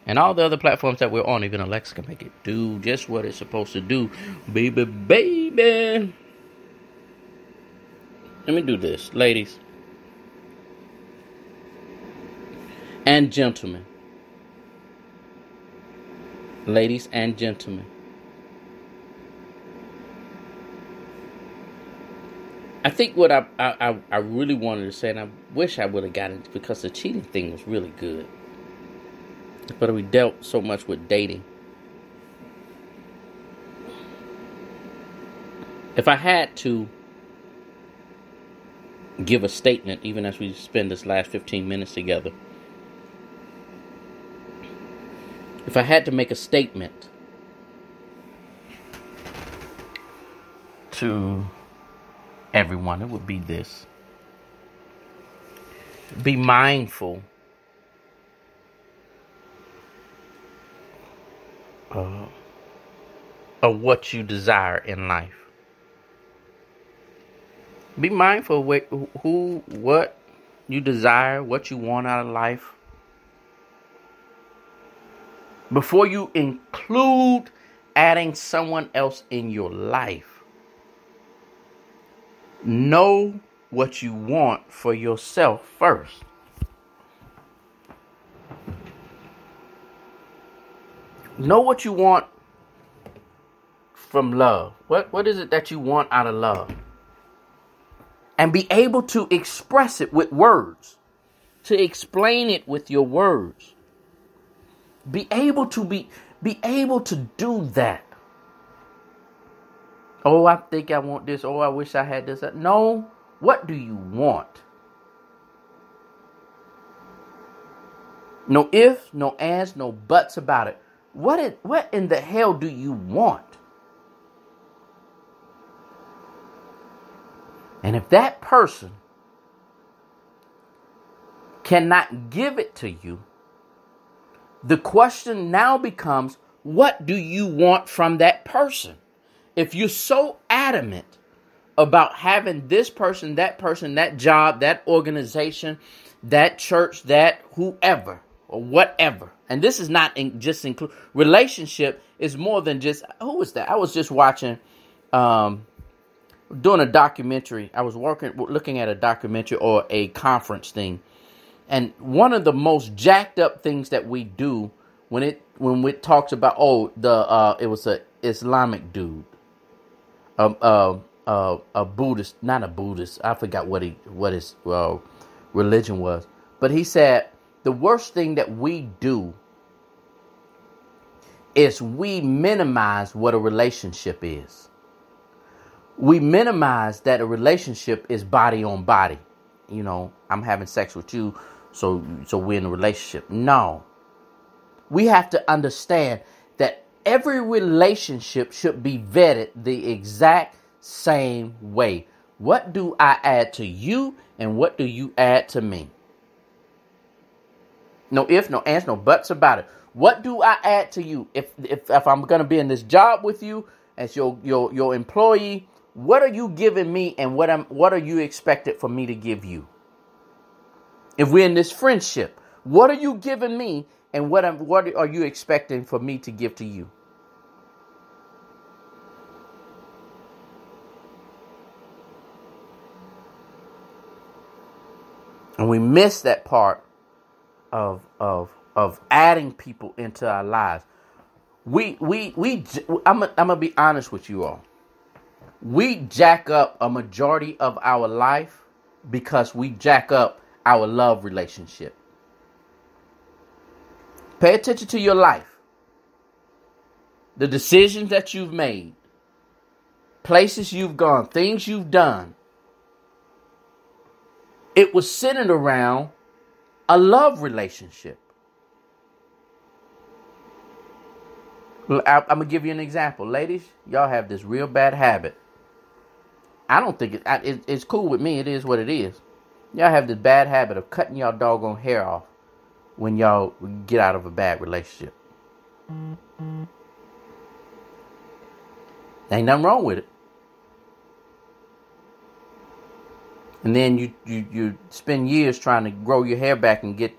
and all the other platforms that we're on. Even Alexa can make it do just what it's supposed to do. Baby, baby. Let me do this, ladies and gentlemen. Ladies and gentlemen. I think what I, I I really wanted to say, and I wish I would have gotten it because the cheating thing was really good. But we dealt so much with dating. If I had to give a statement, even as we spend this last 15 minutes together, if I had to make a statement to everyone, it would be this be mindful uh, of what you desire in life. Be mindful of what, who, what you desire, what you want out of life. Before you include adding someone else in your life, know what you want for yourself first. Know what you want from love. What what is it that you want out of love? And be able to express it with words. To explain it with your words. Be able to be be able to do that. Oh, I think I want this. Oh, I wish I had this. No. What do you want? No ifs, no ands, no buts about it. What what in the hell do you want? And if that person cannot give it to you, the question now becomes what do you want from that person? If you're so adamant about having this person, that person, that job, that organization, that church, that whoever or whatever. And this is not in, just include relationship is more than just who was that? I was just watching um doing a documentary. I was working looking at a documentary or a conference thing. And one of the most jacked up things that we do when it when it talks about oh the uh it was a Islamic dude. Um uh uh, a Buddhist, not a Buddhist. I forgot what he what his uh, religion was, but he said the worst thing that we do is we minimize what a relationship is. We minimize that a relationship is body on body. You know, I'm having sex with you, so so we're in a relationship. No. We have to understand every relationship should be vetted the exact same way. What do I add to you and what do you add to me? No if, no ands, no buts about it. What do I add to you? If if, if I'm gonna be in this job with you as your your your employee, what are you giving me and what am what are you expected for me to give you? If we're in this friendship, what are you giving me and what am what are you expecting for me to give to you? And we miss that part of of of adding people into our lives. We we we I'm I'm gonna be honest with you all. We jack up a majority of our life because we jack up our love relationship. Pay attention to your life. The decisions that you've made, places you've gone, things you've done it was centered around a love relationship. I'm gonna give you an example, ladies. Y'all have this real bad habit. I don't think it, it, it's cool with me. It is what it is. Y'all have this bad habit of cutting y'all doggone hair off when y'all get out of a bad relationship. Ain't nothing wrong with it. and then you, you you spend years trying to grow your hair back and get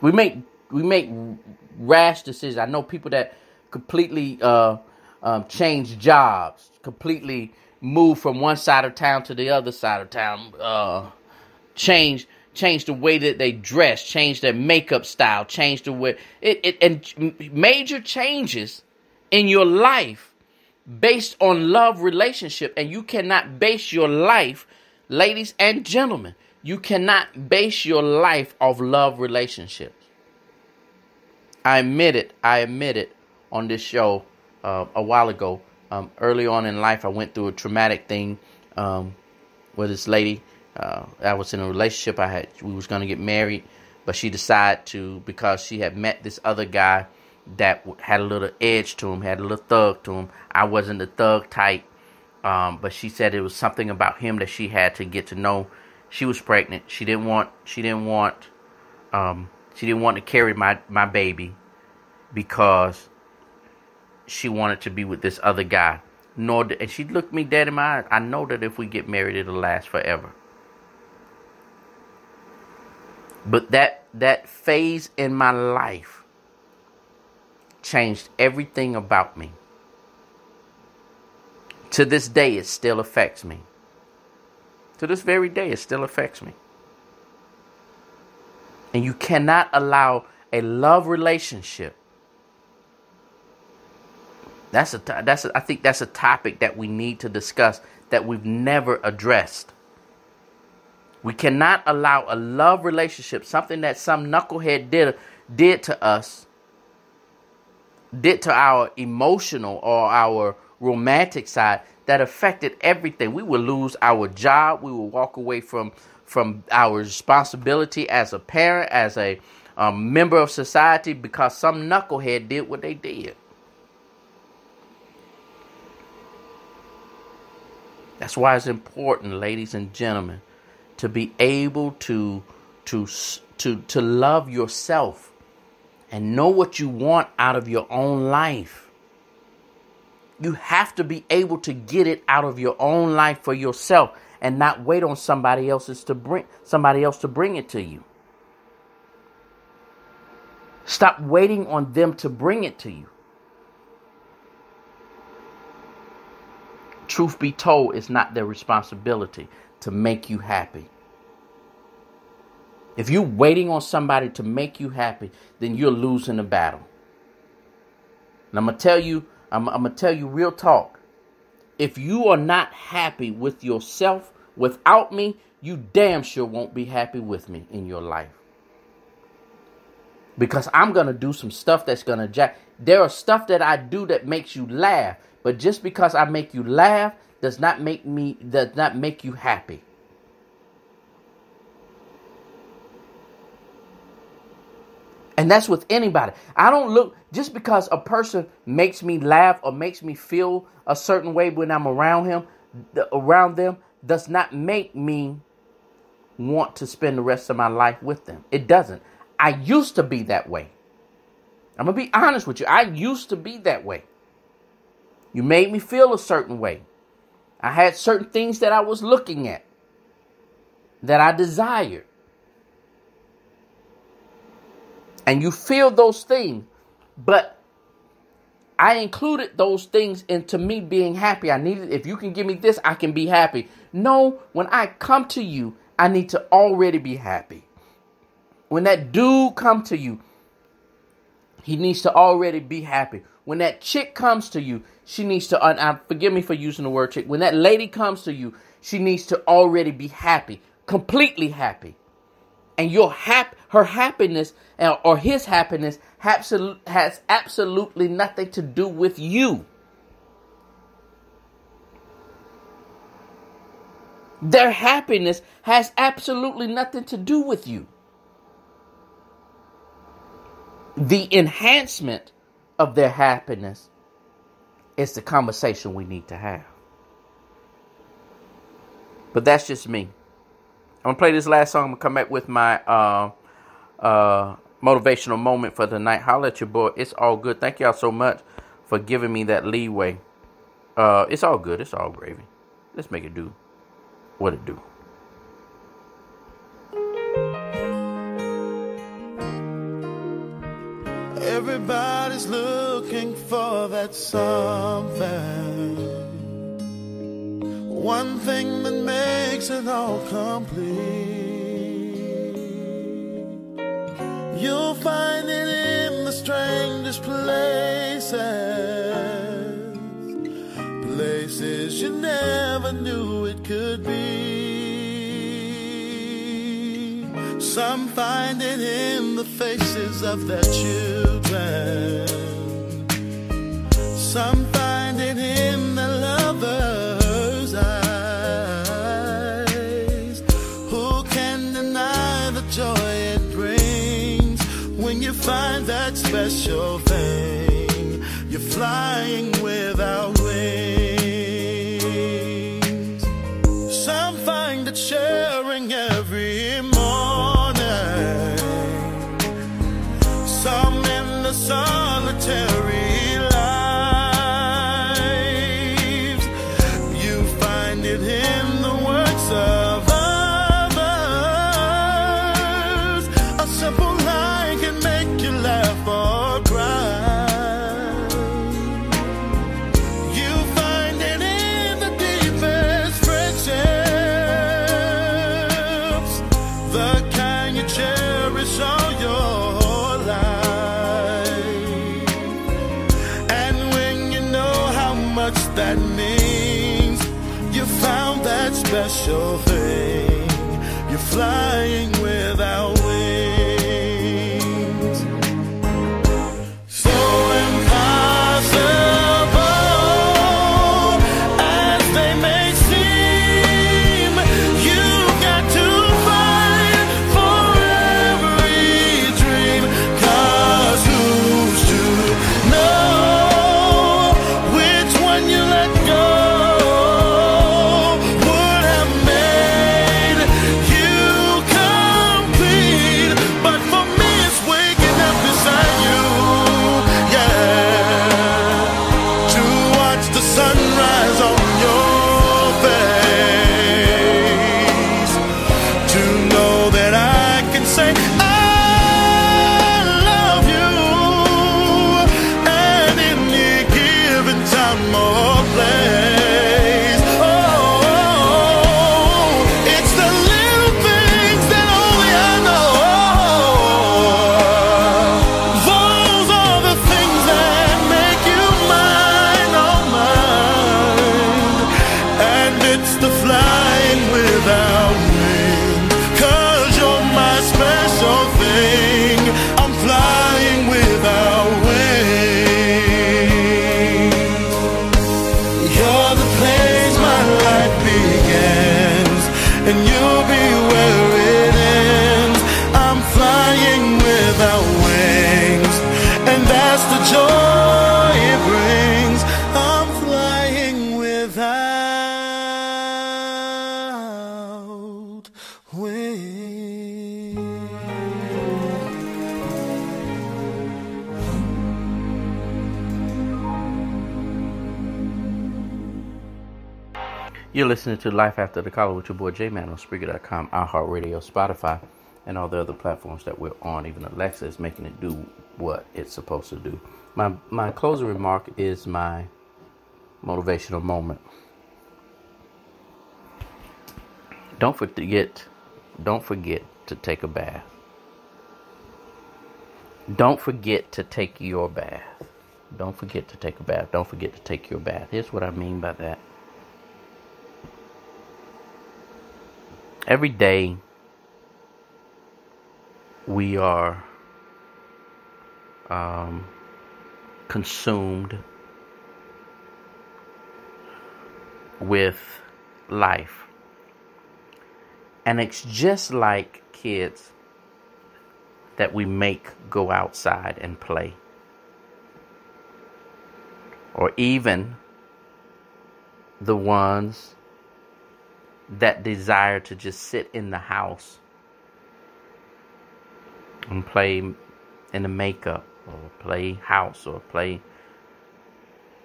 we make we make rash decisions. I know people that completely uh, um, change jobs, completely move from one side of town to the other side of town, uh, change change the way that they dress, change their makeup style, change the way it, it and major changes in your life based on love relationship. And you cannot base your life ladies and gentlemen you cannot base your life off love relationships i admit it i admit it on this show uh, a while ago. Um, early on in life i went through a traumatic thing um, with this lady uh, i was in a relationship i had we was going to get married but she decided to because she had met this other guy that had a little edge to him, had a little thug to him. I wasn't the thug type, um, but she said it was something about him that she had to get to know. She was pregnant. She didn't want. She didn't want. Um, she didn't want to carry my my baby because she wanted to be with this other guy. Nor and she looked me dead in my eyes. I know that if we get married, it'll last forever. But that that phase in my life changed everything about me. To this day, it still affects me. To this very day, it still affects me. And you cannot allow a love relationship. That's a that's a, I think that's a topic that we need to discuss that we've never addressed. We cannot allow a love relationship, something that some knucklehead did did to us, did to our emotional or our romantic side that affected everything. We would lose our job. We would walk away from from our responsibility as a parent, as a um, member of society, because some knucklehead did what they did. That's why it's important, ladies and gentlemen, to be able to to to to love yourself and know what you want out of your own life. You have to be able to get it out of your own life for yourself and not wait on somebody else's to bring somebody else to bring it to you. Stop waiting on them to bring it to you. Truth be told, it's not their responsibility to make you happy. If you're waiting on somebody to make you happy, then you're losing the battle. And I'm gonna tell you, I'm, I'm gonna tell you real talk. If you are not happy with yourself without me, you damn sure won't be happy with me in your life. Because I'm gonna do some stuff that's gonna jack. There are stuff that I do that makes you laugh, but just because I make you laugh does not make me does not make you happy. And that's with anybody. I don't look just because a person makes me laugh or makes me feel a certain way when I'm around him, around them, does not make me want to spend the rest of my life with them. It doesn't. I used to be that way. I'm going to be honest with you. I used to be that way. You made me feel a certain way. I had certain things that I was looking at that I desired. and you feel those things, but I included those things into me being happy. I needed, if you can give me this, I can be happy. No, when I come to you, I need to already be happy. When that dude come to you, he needs to already be happy. When that chick comes to you, she needs to, uh, forgive me for using the word chick. When that lady comes to you, she needs to already be happy, completely happy and your hap- her happiness uh, or his happiness has absolutely nothing to do with you. Their happiness has absolutely nothing to do with you. The enhancement of their happiness is the conversation we need to have. But that's just me. I'm gonna play this last song. I'm gonna come back with my uh, uh, motivational moment for the night. Holla at your boy. It's all good. Thank y'all so much for giving me that leeway. Uh, it's all good. It's all gravy. Let's make it do what it do. Everybody's looking for that something. One thing that makes it all complete. You'll find it in the strangest places. Places you never knew it could be. Some find it in the faces of their children. Find that special thing? You're flying listening to Life After the Collar with your boy J Mad on Spreaker.com, iHeartRadio, Spotify, and all the other platforms that we're on. Even Alexa is making it do what it's supposed to do. My my closing remark is my motivational moment. Don't forget, don't forget to take a bath. Don't forget to take your bath. Don't forget to take a bath. Don't forget to take your bath. Here's what I mean by that. Every day we are um, consumed with life. And it's just like kids that we make go outside and play. Or even the ones that desire to just sit in the house and play in the makeup or play house or play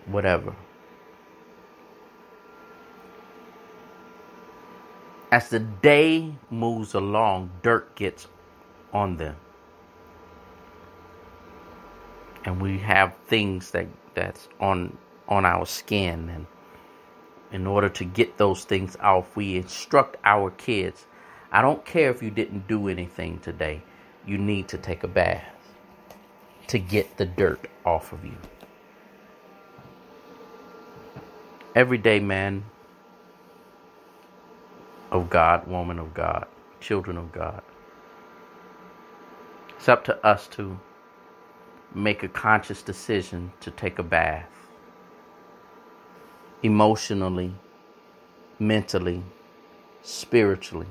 whatever. As the day moves along, dirt gets on them. And we have things that that's on on our skin and in order to get those things off, we instruct our kids. I don't care if you didn't do anything today. You need to take a bath to get the dirt off of you. Every day, man of God, woman of God, children of God. It's up to us to make a conscious decision to take a bath emotionally, mentally, spiritually.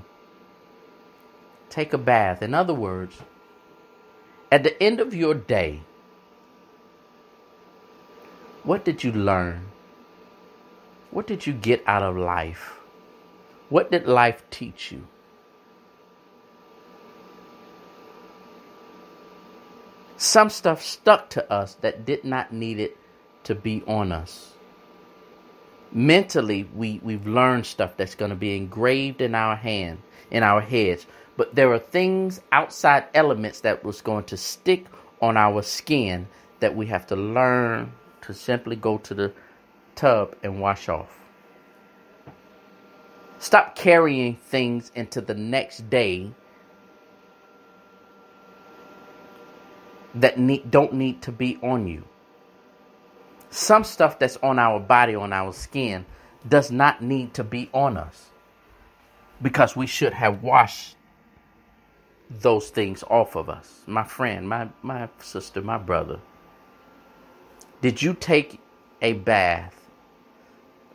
Take a bath. In other words, at the end of your day, what did you learn? What did you get out of life? What did life teach you? Some stuff stuck to us that did not need it to be on us. Mentally, we, we've learned stuff that's going to be engraved in our hand, in our heads. But there are things outside elements that was going to stick on our skin that we have to learn to simply go to the tub and wash off. Stop carrying things into the next day that need, don't need to be on you. Some stuff that's on our body, on our skin, does not need to be on us because we should have washed those things off of us. My friend, my, my sister, my brother, did you take a bath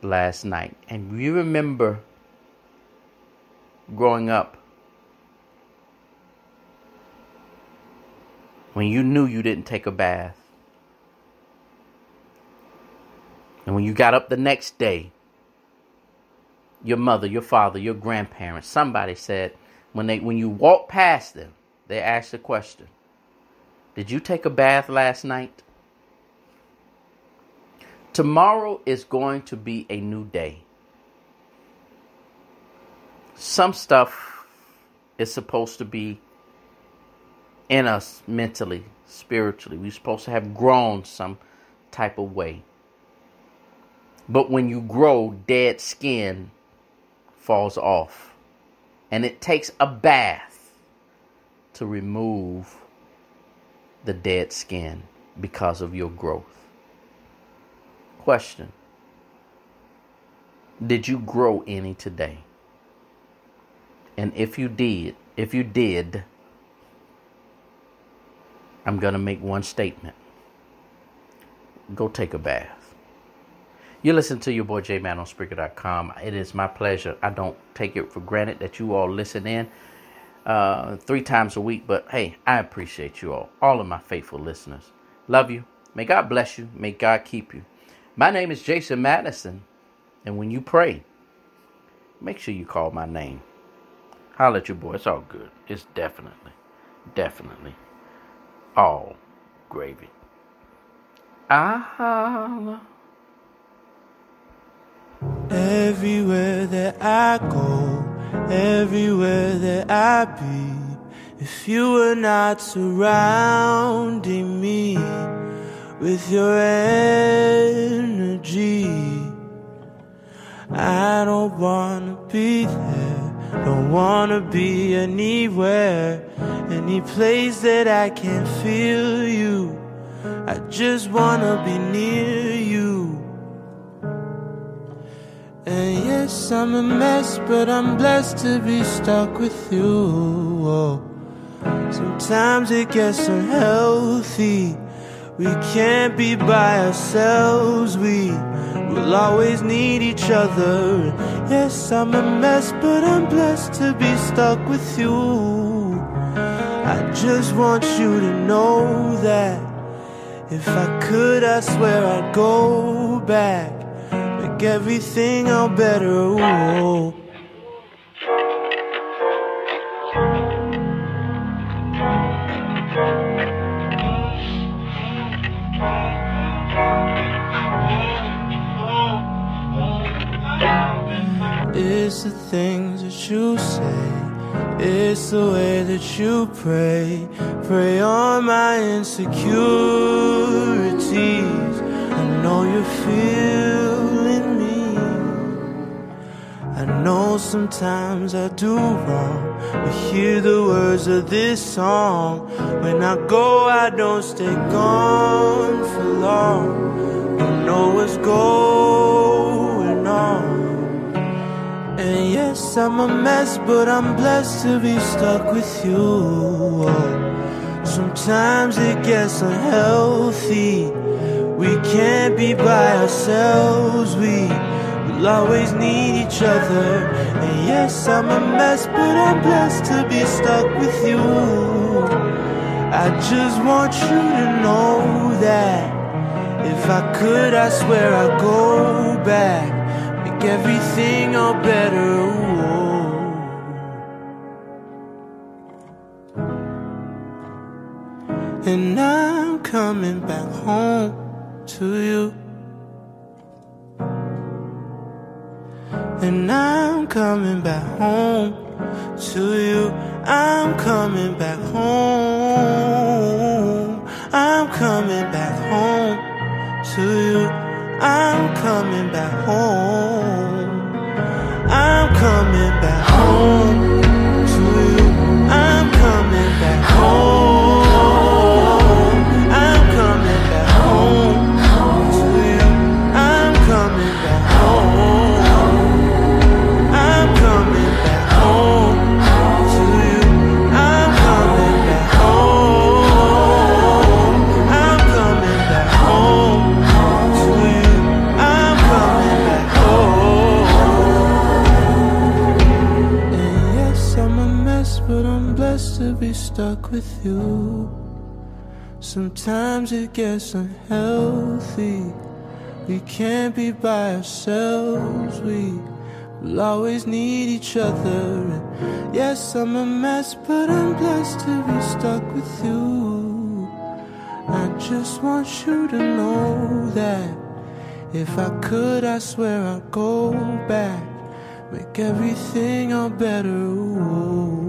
last night? And you remember growing up when you knew you didn't take a bath. And when you got up the next day, your mother, your father, your grandparents, somebody said, when they when you walk past them, they ask the question, Did you take a bath last night? Tomorrow is going to be a new day. Some stuff is supposed to be in us mentally, spiritually. We're supposed to have grown some type of way. But when you grow, dead skin falls off. And it takes a bath to remove the dead skin because of your growth. Question Did you grow any today? And if you did, if you did, I'm going to make one statement. Go take a bath. You listen to your boy J Mad on Spreaker.com. It is my pleasure. I don't take it for granted that you all listen in uh, three times a week, but hey, I appreciate you all, all of my faithful listeners. Love you. May God bless you. May God keep you. My name is Jason Madison, and when you pray, make sure you call my name. Holla at your boy. It's all good. It's definitely, definitely all gravy. Holla. Everywhere that I go, everywhere that I be, if you were not surrounding me with your energy. I don't wanna be there, don't wanna be anywhere, any place that I can feel you. I just wanna be near And yes, I'm a mess, but I'm blessed to be stuck with you. Sometimes it gets unhealthy. We can't be by ourselves, we will always need each other. Yes, I'm a mess, but I'm blessed to be stuck with you. I just want you to know that if I could, I swear I'd go back, make everything out better. Ooh. It's the things that you say. It's the way that you pray. Pray on my insecurities. I know you're feeling me. I know sometimes I do wrong. But hear the words of this song. When I go, I don't stay gone for long. You know what's going on. And yes, I'm a mess, but I'm blessed to be stuck with you. Sometimes it gets unhealthy. We can't be by ourselves. We will always need each other. And yes, I'm a mess, but I'm blessed to be stuck with you. I just want you to know that if I could, I swear I'd go back, make everything all better. And I'm coming back home to you. And I'm coming back home to you. I'm coming back home. I'm coming back home to you. I'm coming back home. I'm coming back home to you. I'm coming back home. With you. Sometimes it gets unhealthy. We can't be by ourselves. We will always need each other. And yes, I'm a mess, but I'm blessed to be stuck with you. I just want you to know that if I could, I swear I'd go back, make everything all better. Ooh.